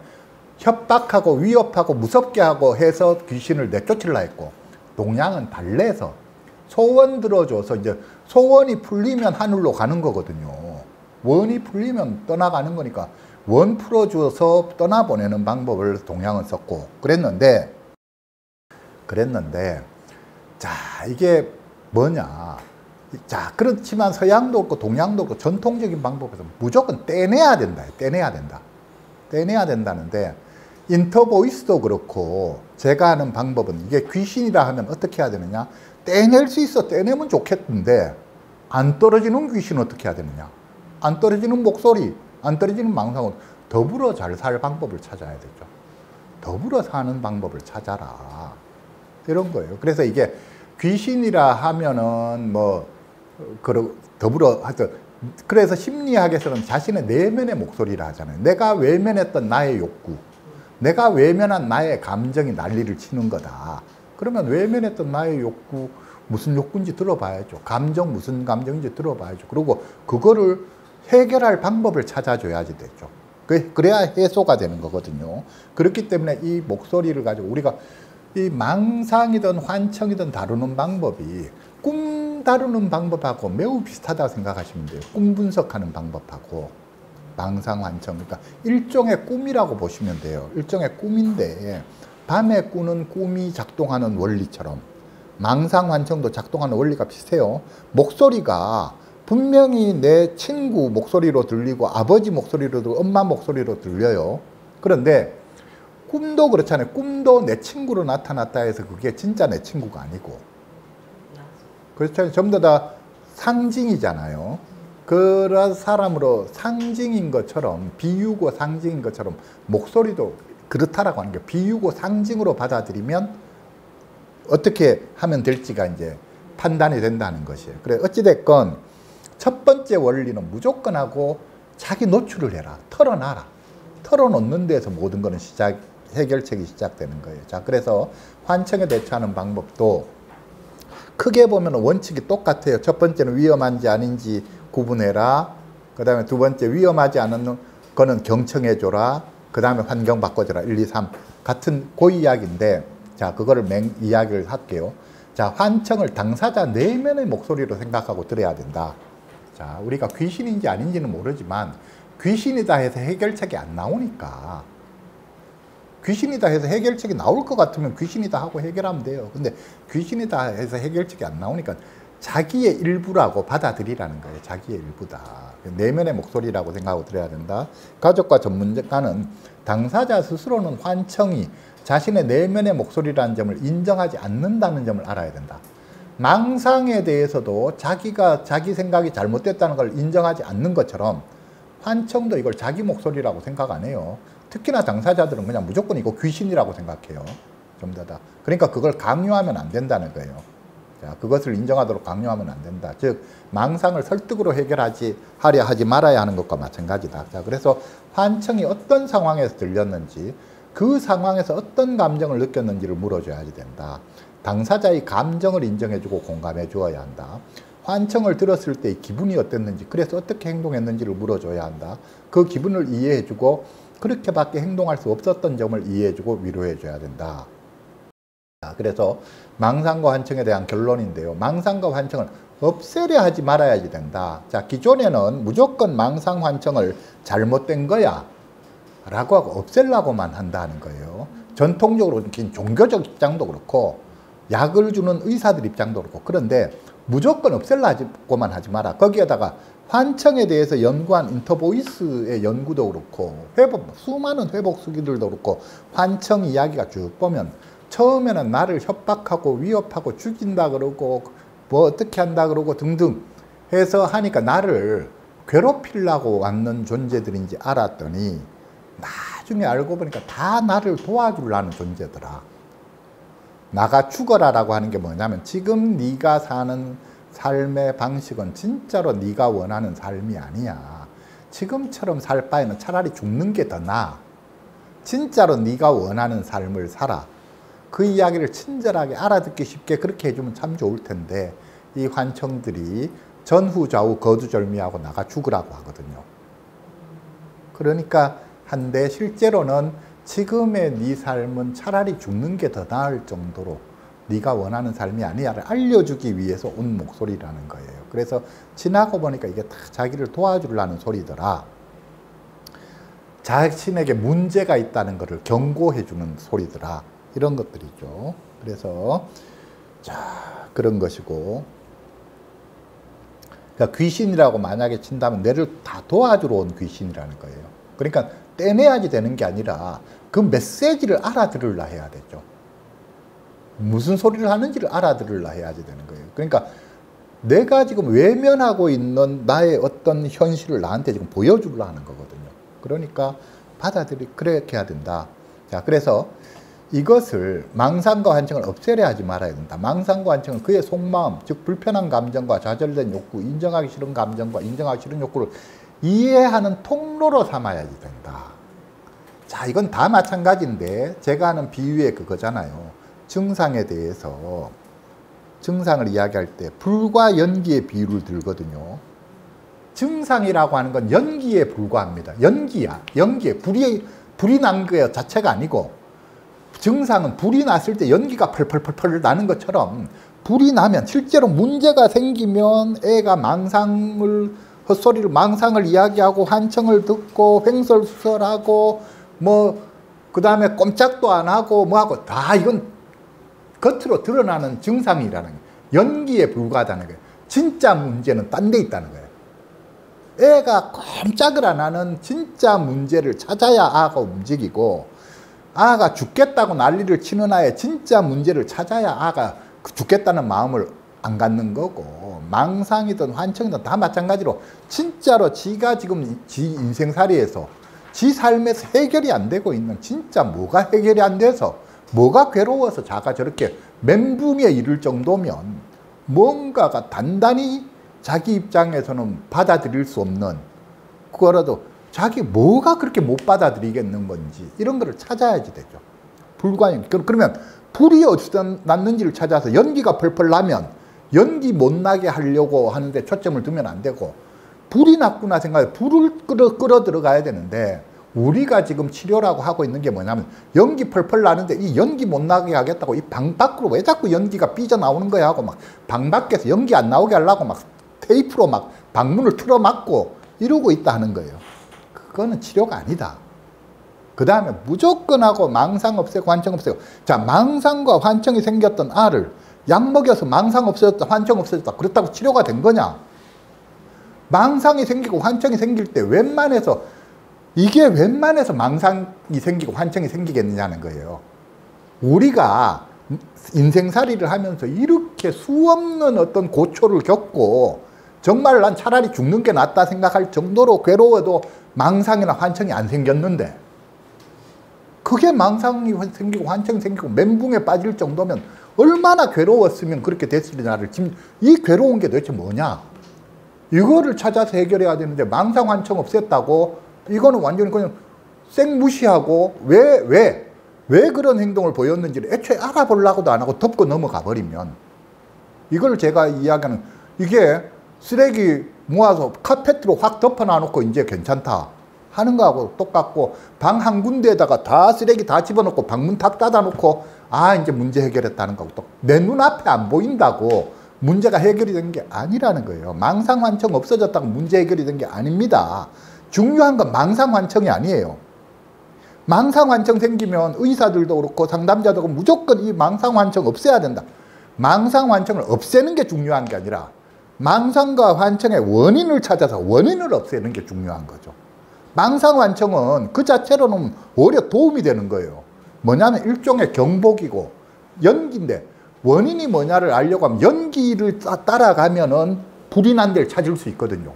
협박하고 위협하고 무섭게 하고 해서 귀신을 내쫓으려 했고 동양은 달래서 소원 들어줘서 이제 소원이 풀리면 하늘로 가는 거거든요. 원이 풀리면 떠나가는 거니까 원 풀어줘서 떠나보내는 방법을 동양은 썼고 그랬는데 그랬는데 자 이게 뭐냐 자 그렇지만 서양도 없고 동양도 없고 전통적인 방법에서 무조건 떼내야 된다 떼내야 된다. 떼내야 된다는데 인터보이스도 그렇고 제가 하는 방법은 이게 귀신이라 하면 어떻게 해야 되느냐? 떼낼 수 있어 떼내면 좋겠는데 안 떨어지는 귀신 어떻게 해야 되느냐? 안 떨어지는 목소리 안 떨어지는 망상은 더불어 잘 살 방법을 찾아야 되죠. 더불어 사는 방법을 찾아라. 이런 거예요. 그래서 이게 귀신이라 하면은 뭐 그러 더불어 하여튼 그래서 심리학에서는 자신의 내면의 목소리라 하잖아요 내가 외면했던 나의 욕구 내가 외면한 나의 감정이 난리를 치는 거다 그러면 외면했던 나의 욕구 무슨 욕구인지 들어봐야죠. 감정 무슨 감정인지 들어봐야죠. 그리고 그거를 해결할 방법을 찾아줘야지 되죠. 그, 그래야 해소가 되는 거거든요. 그렇기 때문에 이 목소리를 가지고 우리가 이 망상이든 환청이든 다루는 방법이 꿈 다루는 방법하고 매우 비슷하다고 생각하시면 돼요. 꿈 분석하는 방법하고 망상 환청 그러니까 일종의 꿈이라고 보시면 돼요. 일종의 꿈인데 밤에 꾸는 꿈이 작동하는 원리처럼 망상 환청도 작동하는 원리가 비슷해요. 목소리가 분명히 내 친구 목소리로 들리고 아버지 목소리로 들리고 엄마 목소리로 들려요. 그런데 꿈도 그렇잖아요. 꿈도 내 친구로 나타났다 해서 그게 진짜 내 친구가 아니고. 그렇죠. 전부 다 상징이잖아요. 그런 사람으로 상징인 것처럼 비유고 상징인 것처럼 목소리도 그렇다라고 하는 게 비유고 상징으로 받아들이면 어떻게 하면 될지가 이제 판단이 된다는 것이에요. 그래 어찌됐건 첫 번째 원리는 무조건 하고 자기 노출을 해라. 털어놔라. 털어놓는 데서 모든 거는 시작, 해결책이 시작되는 거예요. 자, 그래서 환청에 대처하는 방법도 크게 보면 원칙이 똑같아요. 첫 번째는 위험한지 아닌지 구분해라. 그 다음에 두 번째 위험하지 않은 거는 경청해줘라. 그 다음에 환경 바꿔줘라. 1, 2, 3. 같은 고 이야기인데 자, 그거를 맹 이야기를 할게요. 자, 환청을 당사자 내면의 목소리로 생각하고 들어야 된다. 자, 우리가 귀신인지 아닌지는 모르지만 귀신이다 해서 해결책이 안 나오니까 귀신이다 해서 해결책이 나올 것 같으면 귀신이다 하고 해결하면 돼요. 근데 귀신이다 해서 해결책이 안 나오니까 자기의 일부라고 받아들이라는 거예요. 자기의 일부다. 내면의 목소리라고 생각하고 들어야 된다. 가족과 전문가는 당사자 스스로는 환청이 자신의 내면의 목소리라는 점을 인정하지 않는다는 점을 알아야 된다. 망상에 대해서도 자기가 자기 생각이 잘못됐다는 걸 인정하지 않는 것처럼 환청도 이걸 자기 목소리라고 생각 안 해요. 특히나 당사자들은 그냥 무조건 이거 귀신이라고 생각해요. 전부 다. 그러니까 그걸 강요하면 안 된다는 거예요. 자, 그것을 인정하도록 강요하면 안 된다. 즉, 망상을 설득으로 해결하지, 하려 하지 말아야 하는 것과 마찬가지다. 자, 그래서 환청이 어떤 상황에서 들렸는지, 그 상황에서 어떤 감정을 느꼈는지를 물어줘야지 된다. 당사자의 감정을 인정해주고 공감해 주어야 한다. 환청을 들었을 때 기분이 어땠는지, 그래서 어떻게 행동했는지를 물어줘야 한다. 그 기분을 이해해주고 그렇게밖에 행동할 수 없었던 점을 이해해주고 위로해줘야 된다. 그래서 망상과 환청에 대한 결론인데요. 망상과 환청을 없애려 하지 말아야지 된다. 자, 기존에는 무조건 망상 환청을 잘못된 거야. 라고 하고 없애려고만 한다는 거예요. 전통적으로 종교적 입장도 그렇고 약을 주는 의사들 입장도 그렇고 그런데 무조건 없애려고만 하지 마라. 거기에다가 환청에 대해서 연구한 인터보이스의 연구도 그렇고 회복 수많은 회복 수기들도 그렇고 환청 이야기가 쭉 보면 처음에는 나를 협박하고 위협하고 죽인다 그러고 뭐 어떻게 한다 그러고 등등 해서 하니까 나를 괴롭히려고 왔는 존재들인지 알았더니 나중에 알고 보니까 다 나를 도와주려는 존재더라. 나가 죽어라라고 하는 게 뭐냐면 지금 네가 사는 삶의 방식은 진짜로 네가 원하는 삶이 아니야. 지금처럼 살 바에는 차라리 죽는 게 더 나아. 진짜로 네가 원하는 삶을 살아. 그 이야기를 친절하게 알아듣기 쉽게 그렇게 해주면 참 좋을 텐데 이 환청들이 전후 좌우 거두절미하고 나가 죽으라고 하거든요. 그러니까 한데 실제로는 지금의 네 삶은 차라리 죽는 게 더 나을 정도로 네가 원하는 삶이 아니야를 알려주기 위해서 온 목소리라는 거예요. 그래서 지나고 보니까 이게 다 자기를 도와주려는 소리더라. 자신에게 문제가 있다는 것을 경고해주는 소리더라. 이런 것들이죠. 그래서 자 그런 것이고 그러니까 귀신이라고 만약에 친다면 내를 다 도와주러 온 귀신이라는 거예요. 그러니까 떼내야지 되는 게 아니라 그 메시지를 알아들으려 해야 되죠. 무슨 소리를 하는지를 알아들으려 해야지 되는 거예요. 그러니까 내가 지금 외면하고 있는 나의 어떤 현실을 나한테 지금 보여주려 하는 거거든요. 그러니까 받아들이, 그렇게 해야 된다. 자, 그래서 이것을 망상과 환청을 없애려 하지 말아야 된다. 망상과 환청은 그의 속마음, 즉 불편한 감정과 좌절된 욕구, 인정하기 싫은 감정과 인정하기 싫은 욕구를 이해하는 통로로 삼아야지 된다. 자, 이건 다 마찬가지인데 제가 하는 비유의 그거잖아요. 증상에 대해서 증상을 이야기할 때 불과 연기의 비유를 들거든요. 증상이라고 하는 건 연기에 불과합니다. 연기야. 연기에 불이 불이 난거 자체가 아니고 증상은 불이 났을 때 연기가 펄펄펄펄 나는 것처럼 불이 나면 실제로 문제가 생기면 애가 망상을 헛소리를 망상을 이야기하고 환청을 듣고 횡설수설하고 뭐 그 다음에 꼼짝도 안 하고 뭐 하고 다 이건 겉으로 드러나는 증상이라는 거예요. 연기에 불과하다는 거예요. 진짜 문제는 딴 데 있다는 거예요. 애가 꼼짝을 안 하는 진짜 문제를 찾아야 아가 움직이고 아가 죽겠다고 난리를 치는 아의 진짜 문제를 찾아야 아가 그 죽겠다는 마음을 안 갖는 거고 망상이든 환청이든 다 마찬가지로 진짜로 지가 지금 지 인생살이에서 지 삶에서 해결이 안 되고 있는 진짜 뭐가 해결이 안 돼서 뭐가 괴로워서 자가 저렇게 멘붕에 이를 정도면 뭔가가 단단히 자기 입장에서는 받아들일 수 없는 그거라도 자기 뭐가 그렇게 못 받아들이겠는 건지 이런 거를 찾아야지 되죠. 불과형. 그러면 불이 어디서 났는지를 찾아서 연기가 펄펄 나면 연기 못 나게 하려고 하는데 초점을 두면 안 되고 불이 났구나 생각해 불을 끌어, 끌어 들어가야 되는데 우리가 지금 치료라고 하고 있는 게 뭐냐면 연기 펄펄 나는데 이 연기 못 나게 하겠다고 이 방 밖으로 왜 자꾸 연기가 삐져나오는 거야 하고 막 방 밖에서 연기 안 나오게 하려고 막 테이프로 막 방문을 틀어 막고 이러고 있다 하는 거예요. 그거는 치료가 아니다. 그 다음에 무조건 하고 망상 없애고 환청 없애고 자 망상과 환청이 생겼던 알을 약 먹여서 망상 없어졌다 환청 없어졌다 그렇다고 치료가 된 거냐 망상이 생기고 환청이 생길 때 웬만해서 이게 웬만해서 망상이 생기고 환청이 생기겠느냐는 거예요. 우리가 인생살이를 하면서 이렇게 수없는 어떤 고초를 겪고 정말 난 차라리 죽는 게 낫다 생각할 정도로 괴로워도 망상이나 환청이 안 생겼는데 그게 망상이 생기고 환청이 생기고 멘붕에 빠질 정도면 얼마나 괴로웠으면 그렇게 됐으리냐를 지금 이 괴로운 게 도대체 뭐냐? 이거를 찾아서 해결해야 되는데 망상 환청 없앴다고 이거는 완전히 그냥 생 무시하고 왜 왜, 왜 그런 행동을 보였는지를 애초에 알아보려고도 안 하고 덮고 넘어가 버리면 이걸 제가 이야기하는 이게 쓰레기 모아서 카페트로 확 덮어놔 놓고 이제 괜찮다 하는 거하고 똑같고 방 한 군데에다가 다 쓰레기 다 집어넣고 방문 탁 닫아놓고 아 이제 문제 해결했다는 거고 또내 눈앞에 안 보인다고 문제가 해결이 된 게 아니라는 거예요. 망상환청 없어졌다고 문제 해결이 된 게 아닙니다. 중요한 건 망상환청이 아니에요. 망상환청 생기면 의사들도 그렇고 상담자도 그렇고 무조건 이 망상환청 없애야 된다. 망상환청을 없애는 게 중요한 게 아니라 망상과 환청의 원인을 찾아서 원인을 없애는 게 중요한 거죠. 망상환청은 그 자체로는 오히려 도움이 되는 거예요. 뭐냐면 일종의 경복이고 연기인데 원인이 뭐냐를 알려고 하면 연기를 따라가면은 불이 난 데를 찾을 수 있거든요.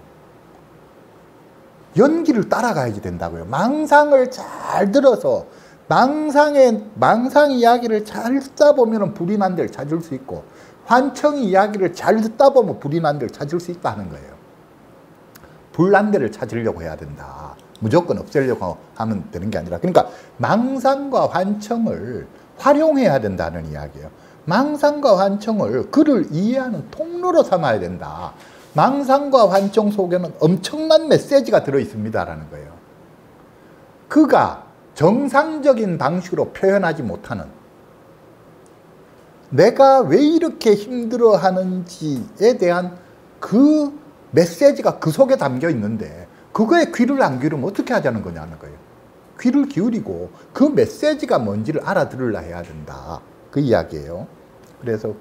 연기를 따라가야지 된다고요. 망상을 잘 들어서 망상의 망상 이야기를 잘 듣다 보면 불이 난 데를 찾을 수 있고 환청 이야기를 잘 듣다 보면 불이 난 데를 찾을 수 있다는 거예요. 불난 데를 찾으려고 해야 된다. 무조건 없애려고 하면 되는 게 아니라 그러니까 망상과 환청을 활용해야 된다는 이야기예요. 망상과 환청을 그를 이해하는 통로로 삼아야 된다. 망상과 환청 속에는 엄청난 메시지가 들어 있습니다라는 거예요. 그가 정상적인 방식으로 표현하지 못하는 내가 왜 이렇게 힘들어 하는지에 대한 그 메시지가 그 속에 담겨 있는데 그거에 귀를 안 기울이면 어떻게 하자는 거냐는 거예요. 귀를 기울이고 그 메시지가 뭔지를 알아들으려 해야 된다. 그 이야기예요. 그래서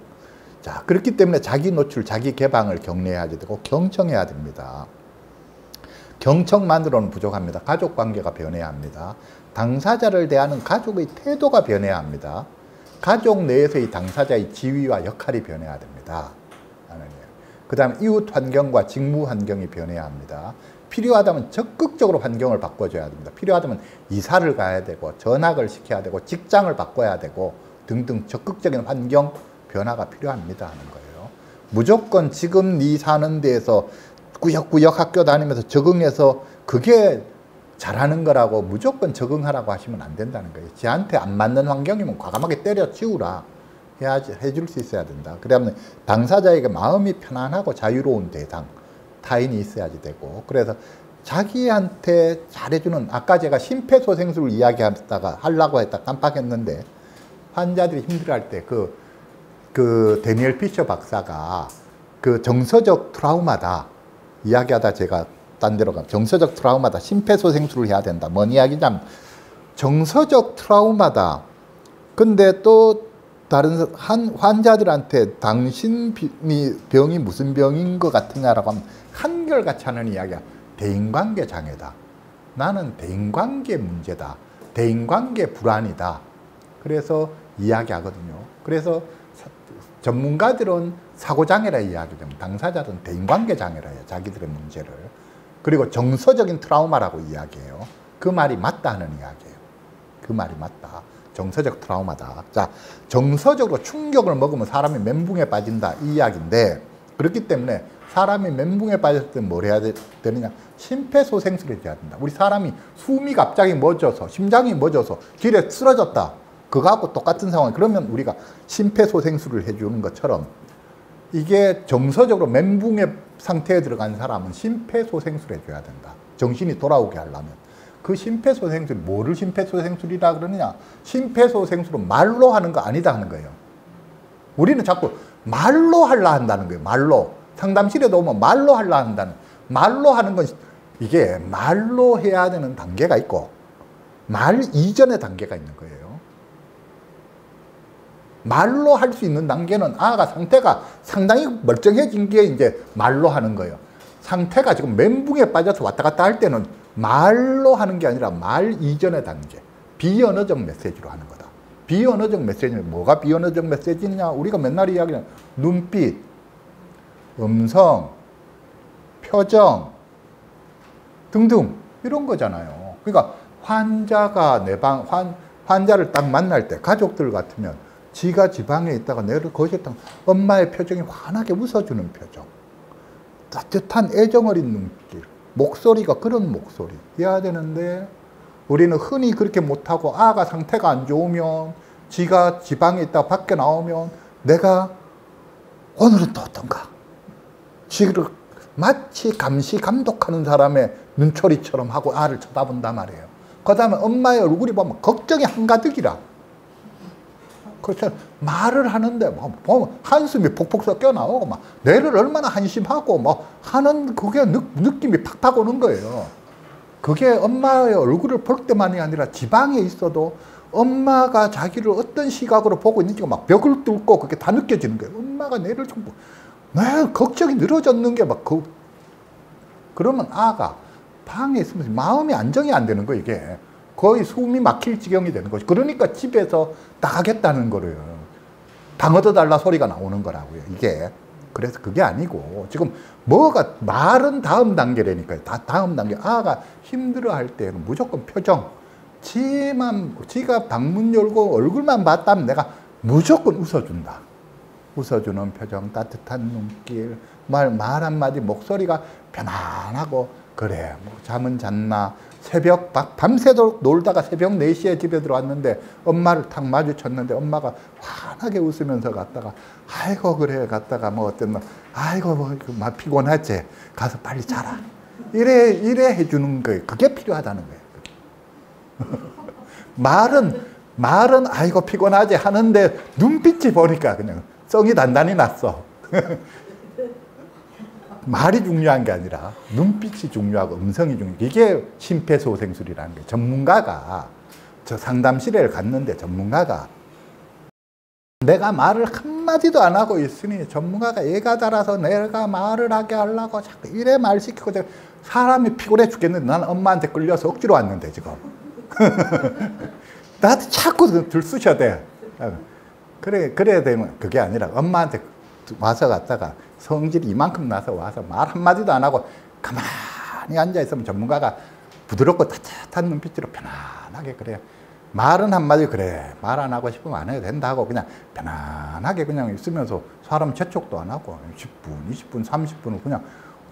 자 그렇기 때문에 자기 노출, 자기 개방을 격려해야 되고 경청해야 됩니다. 경청만으로는 부족합니다. 가족 관계가 변해야 합니다. 당사자를 대하는 가족의 태도가 변해야 합니다. 가족 내에서의 당사자의 지위와 역할이 변해야 됩니다. 그 다음 이웃 환경과 직무 환경이 변해야 합니다. 필요하다면 적극적으로 환경을 바꿔줘야 됩니다. 필요하다면 이사를 가야 되고 전학을 시켜야 되고 직장을 바꿔야 되고 등등 적극적인 환경 변화가 필요합니다 하는 거예요. 무조건 지금 네 사는 데에서 꾸역꾸역 학교 다니면서 적응해서 그게 잘하는 거라고 무조건 적응하라고 하시면 안 된다는 거예요. 지한테 안 맞는 환경이면 과감하게 때려치우라 해야지 해줄 수 있어야 된다. 그러면 당사자에게 마음이 편안하고 자유로운 대상 타인이 있어야지 되고 그래서 자기한테 잘해주는 아까 제가 심폐소생술 이야기하다가 하려고 했다 깜빡했는데 환자들이 힘들어할 때 그, 그 데니엘 피셔 박사가 그 정서적 트라우마다 이야기하다 제가 딴 데로 가 정서적 트라우마다 심폐소생술을 해야 된다. 뭔 이야기냐면 정서적 트라우마다. 근데 또 다른 한 환자들한테 당신이 병이 무슨 병인 것 같으냐라고 하면 한결같이 하는 이야기야. 대인관계 장애다. 나는 대인관계 문제다. 대인관계 불안이다. 그래서 이야기하거든요. 그래서 전문가들은 사고장애라 이야기하면 당사자들은 대인관계 장애라 해요. 자기들의 문제를. 그리고 정서적인 트라우마라고 이야기해요. 그 말이 맞다 하는 이야기예요. 그 말이 맞다. 정서적 트라우마다. 자, 정서적으로 충격을 먹으면 사람이 멘붕에 빠진다. 이 이야기인데, 그렇기 때문에 사람이 멘붕에 빠졌을 때 뭘 해야 되느냐? 심폐소생술을 해야 된다. 우리 사람이 숨이 갑자기 멎어서, 심장이 멎어서 길에 쓰러졌다. 그거하고 똑같은 상황. 그러면 우리가 심폐소생술을 해주는 것처럼 이게 정서적으로 멘붕의 상태에 들어간 사람은 심폐소생술 해줘야 된다. 정신이 돌아오게 하려면. 그 심폐소생술, 뭐를 심폐소생술이라 그러느냐? 심폐소생술은 말로 하는 거 아니다 하는 거예요. 우리는 자꾸 말로 하려 한다는 거예요. 말로. 상담실에도 오면 말로 하려 한다는. 말로 하는 건 이게 말로 해야 되는 단계가 있고 말 이전의 단계가 있는 거예요. 말로 할 수 있는 단계는 아가 상태가 상당히 멀쩡해진 게 이제 말로 하는 거예요. 상태가 지금 멘붕에 빠져서 왔다 갔다 할 때는 말로 하는 게 아니라 말 이전의 단계. 비언어적 메시지로 하는 거다. 비언어적 메시지는 뭐가 비언어적 메시지냐? 우리가 맨날 이야기하는 눈빛, 음성, 표정 등등 이런 거잖아요. 그러니까 환자가 내 방, 환, 환자를 딱 만날 때 가족들 같으면 지가 지방에 있다가 내를 거셨다 엄마의 표정이 환하게 웃어주는 표정. 따뜻한 애정 어린 눈길. 목소리가 그런 목소리. 해야 되는데 우리는 흔히 그렇게 못하고 아가 상태가 안 좋으면 지가 지방에 있다 밖에 나오면 내가 오늘은 또 어떤가? 지를 마치 감시 감독하는 사람의 눈초리처럼 하고 아를 쳐다본단 말이에요. 그 다음에 엄마의 얼굴이 보면 걱정이 한가득이라. 그렇죠. 말을 하는데 막 보면 한숨이 폭폭 섞여 나오고 막 뇌를 얼마나 한심하고 막 하는 그게 느, 느낌이 팍팍 오는 거예요. 그게 엄마의 얼굴을 볼 때만이 아니라 지방에 있어도 엄마가 자기를 어떤 시각으로 보고 있는지가 막 벽을 뚫고 그게 다 느껴지는 거예요. 엄마가 내를 좀, 내 걱정이 늘어졌는 게 막 그, 그러면 아가 방에 있으면서 마음이 안정이 안 되는 거예요, 이게. 거의 숨이 막힐 지경이 되는 거죠. 그러니까 집에서 나가겠다는 거예요. 방 얻어달라 소리가 나오는 거라고요, 이게. 그래서 그게 아니고, 지금 뭐가, 말은 다음 단계라니까요. 다 다음 단계. 아가 힘들어 할 때는 무조건 표정. 지만, 지가 방문 열고 얼굴만 봤다면 내가 무조건 웃어준다. 웃어주는 표정, 따뜻한 눈길, 말, 말 한마디, 목소리가 편안하고, 그래, 뭐 잠은 잤나, 새벽 밤새도록 놀다가 새벽 4시에 집에 들어왔는데 엄마를 탁 마주쳤는데 엄마가 환하게 웃으면서 갔다가 아이고 그래 갔다가 뭐 어땠나 아이고 뭐 피곤하지? 가서 빨리 자라. 이래 이래 해주는 거예요 그게 필요하다는 거예요. [LAUGHS] 말은 말은 아이고 피곤하지 하는데 눈빛이 보니까 그냥 성이 단단히 났어 [LAUGHS] 말이 중요한 게 아니라 눈빛이 중요하고 음성이 중요해. 이게 심폐소생술이라는 게. 전문가가 저 상담실에 갔는데 전문가가 내가 말을 한마디도 안 하고 있으니 전문가가 애가 달아서 내가 말을 하게 하려고 자꾸 이래 말 시키고 사람이 피곤해 죽겠는데 난 엄마한테 끌려서 억지로 왔는데 지금. [LAUGHS] 나한테 자꾸 들쑤셔야 돼. 그래 그래야 되면 그게 아니라 엄마한테 와서 갔다가 성질이 이만큼 나서 와서 말 한마디도 안 하고 가만히 앉아있으면 전문가가 부드럽고 따뜻한 눈빛으로 편안하게 그래. 말은 한마디 그래. 말 안 하고 싶으면 안 해도 된다고 그냥 편안하게 그냥 있으면서 사람 재촉도 안 하고 10분, 20분, 30분을 그냥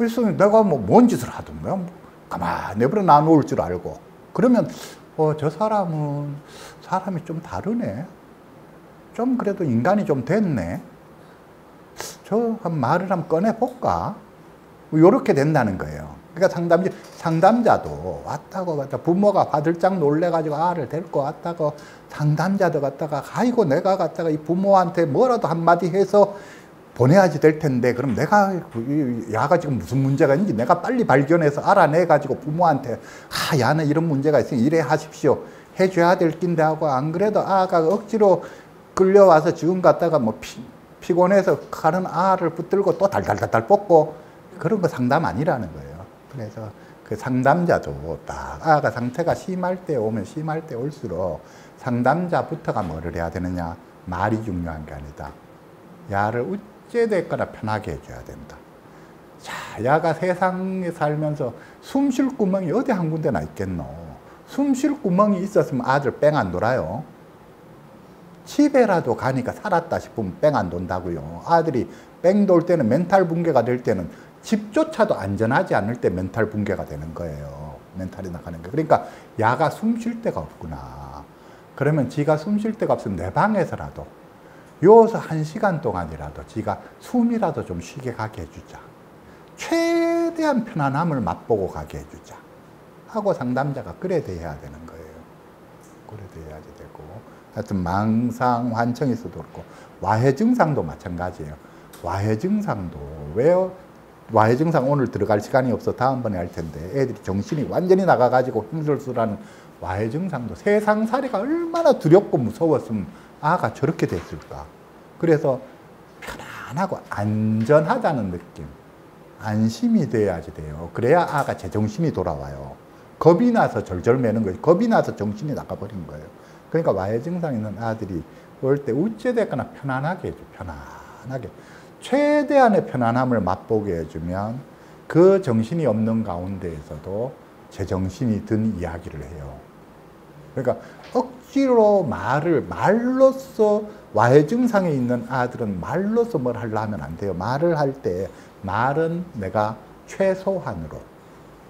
있으면 내가 뭐 뭔 짓을 하든 뭐 가만히 내버려 놔놓을 줄 알고 그러면 어, 저 사람은 사람이 좀 다르네. 좀 그래도 인간이 좀 됐네. 저 한 말을 한번 꺼내 볼까? 이렇게 된다는 거예요. 그러니까 상담자, 상담자도 왔다고 갔다 부모가 화들짝 놀래가지고 아를 데리고 왔다고 상담자도 갔다가 아이고 내가 갔다가 이 부모한테 뭐라도 한마디 해서 보내야지 될 텐데 그럼 내가 이 야가 지금 무슨 문제가 있는지 내가 빨리 발견해서 알아내 가지고 부모한테 아 야는 이런 문제가 있으니 이래 하십시오 해줘야 될 낀데 하고 안 그래도 아가 억지로 끌려와서 지금 갔다가 뭐 피, 피곤해서 가는 아를 붙들고 또 달달달달 뽑고 그런 거 상담 아니라는 거예요. 그래서 그 상담자도 딱 아가 상태가 심할 때 오면 심할 때 올수록 상담자부터가 뭐를 해야 되느냐 말이 중요한 게 아니다. 야를 어찌됐거나 편하게 해줘야 된다. 자, 야가 세상에 살면서 숨 쉴 구멍이 어디 한 군데나 있겠노. 숨 쉴 구멍이 있었으면 아들 뺑 안 돌아요. 집에라도 가니까 살았다 싶으면 뺑 안 돈다고요. 아들이 뺑 돌 때는 멘탈 붕괴가 될 때는 집조차도 안전하지 않을 때 멘탈 붕괴가 되는 거예요. 멘탈이 나가는 거. 그러니까 야가 숨 쉴 데가 없구나. 그러면 지가 숨 쉴 데가 없으면 내 방에서라도 요서 한 시간 동안이라도 지가 숨이라도 좀 쉬게 가게 해주자. 최대한 편안함을 맛보고 가게 해주자. 하고 상담자가 그래 돼야 되는 거예요. 그래 되고. 하여튼 망상, 환청에서도 그렇고, 와해 증상도 마찬가지예요. 와해 증상도 왜요? 와해 증상 오늘 들어갈 시간이 없어 다음번에 할 텐데 애들이 정신이 완전히 나가가지고 힘들수라는 와해 증상도 세상 살이가 얼마나 두렵고 무서웠으면 아가 저렇게 됐을까. 그래서 편안하고 안전하다는 느낌, 안심이 돼야지 돼요. 그래야 아가 제정신이 돌아와요. 겁이 나서 절절 매는 거예요. 겁이 나서 정신이 나가버린 거예요. 그러니까 와해 증상 있는 아들이 올 때 우째되거나 편안하게 해줘, 편안하게. 최대한의 편안함을 맛보게 해주면 그 정신이 없는 가운데에서도 제 정신이 든 이야기를 해요. 그러니까 억지로 말을 말로써 와해 증상에 있는 아들은 말로써 뭘 하려 하면 안 돼요. 말을 할 때 말은 내가 최소한으로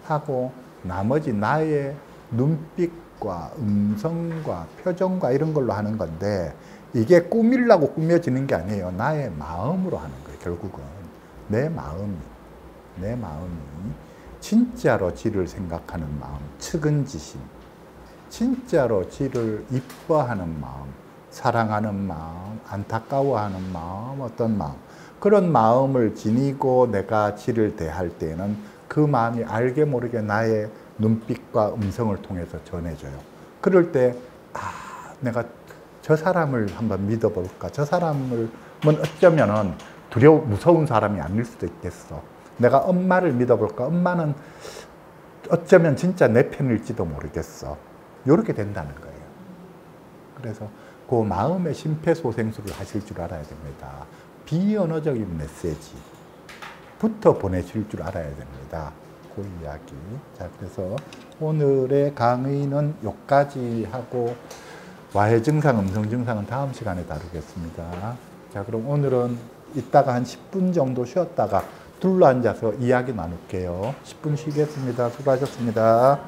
하고 나머지 나의 눈빛 과 음성과 표정과 이런 걸로 하는 건데 이게 꾸밀라고 꾸며지는 게 아니에요. 나의 마음으로 하는 거예요. 결국은 내 마음이 내 마음이 진짜로 지를 생각하는 마음, 측은지심, 진짜로 지를 이뻐하는 마음, 사랑하는 마음, 안타까워하는 마음, 어떤 마음 그런 마음을 지니고 내가 지를 대할 때는 그 마음이 알게 모르게 나의 눈빛과 음성을 통해서 전해져요. 그럴 때, 아, 내가 저 사람을 한번 믿어볼까? 저 사람을, 어쩌면은 두려워, 무서운 사람이 아닐 수도 있겠어. 내가 엄마를 믿어볼까? 엄마는 어쩌면 진짜 내 편일지도 모르겠어. 이렇게 된다는 거예요. 그래서 그 마음의 심폐소생술을 하실 줄 알아야 됩니다. 비언어적인 메시지부터 보내실 줄 알아야 됩니다. 그 이야기. 자, 그래서 오늘의 강의는 여기까지 하고 와해 증상, 음성 증상은 다음 시간에 다루겠습니다. 자, 그럼 오늘은 이따가 한 10분 정도 쉬었다가 둘러 앉아서 이야기 나눌게요. 10분 쉬겠습니다. 수고하셨습니다.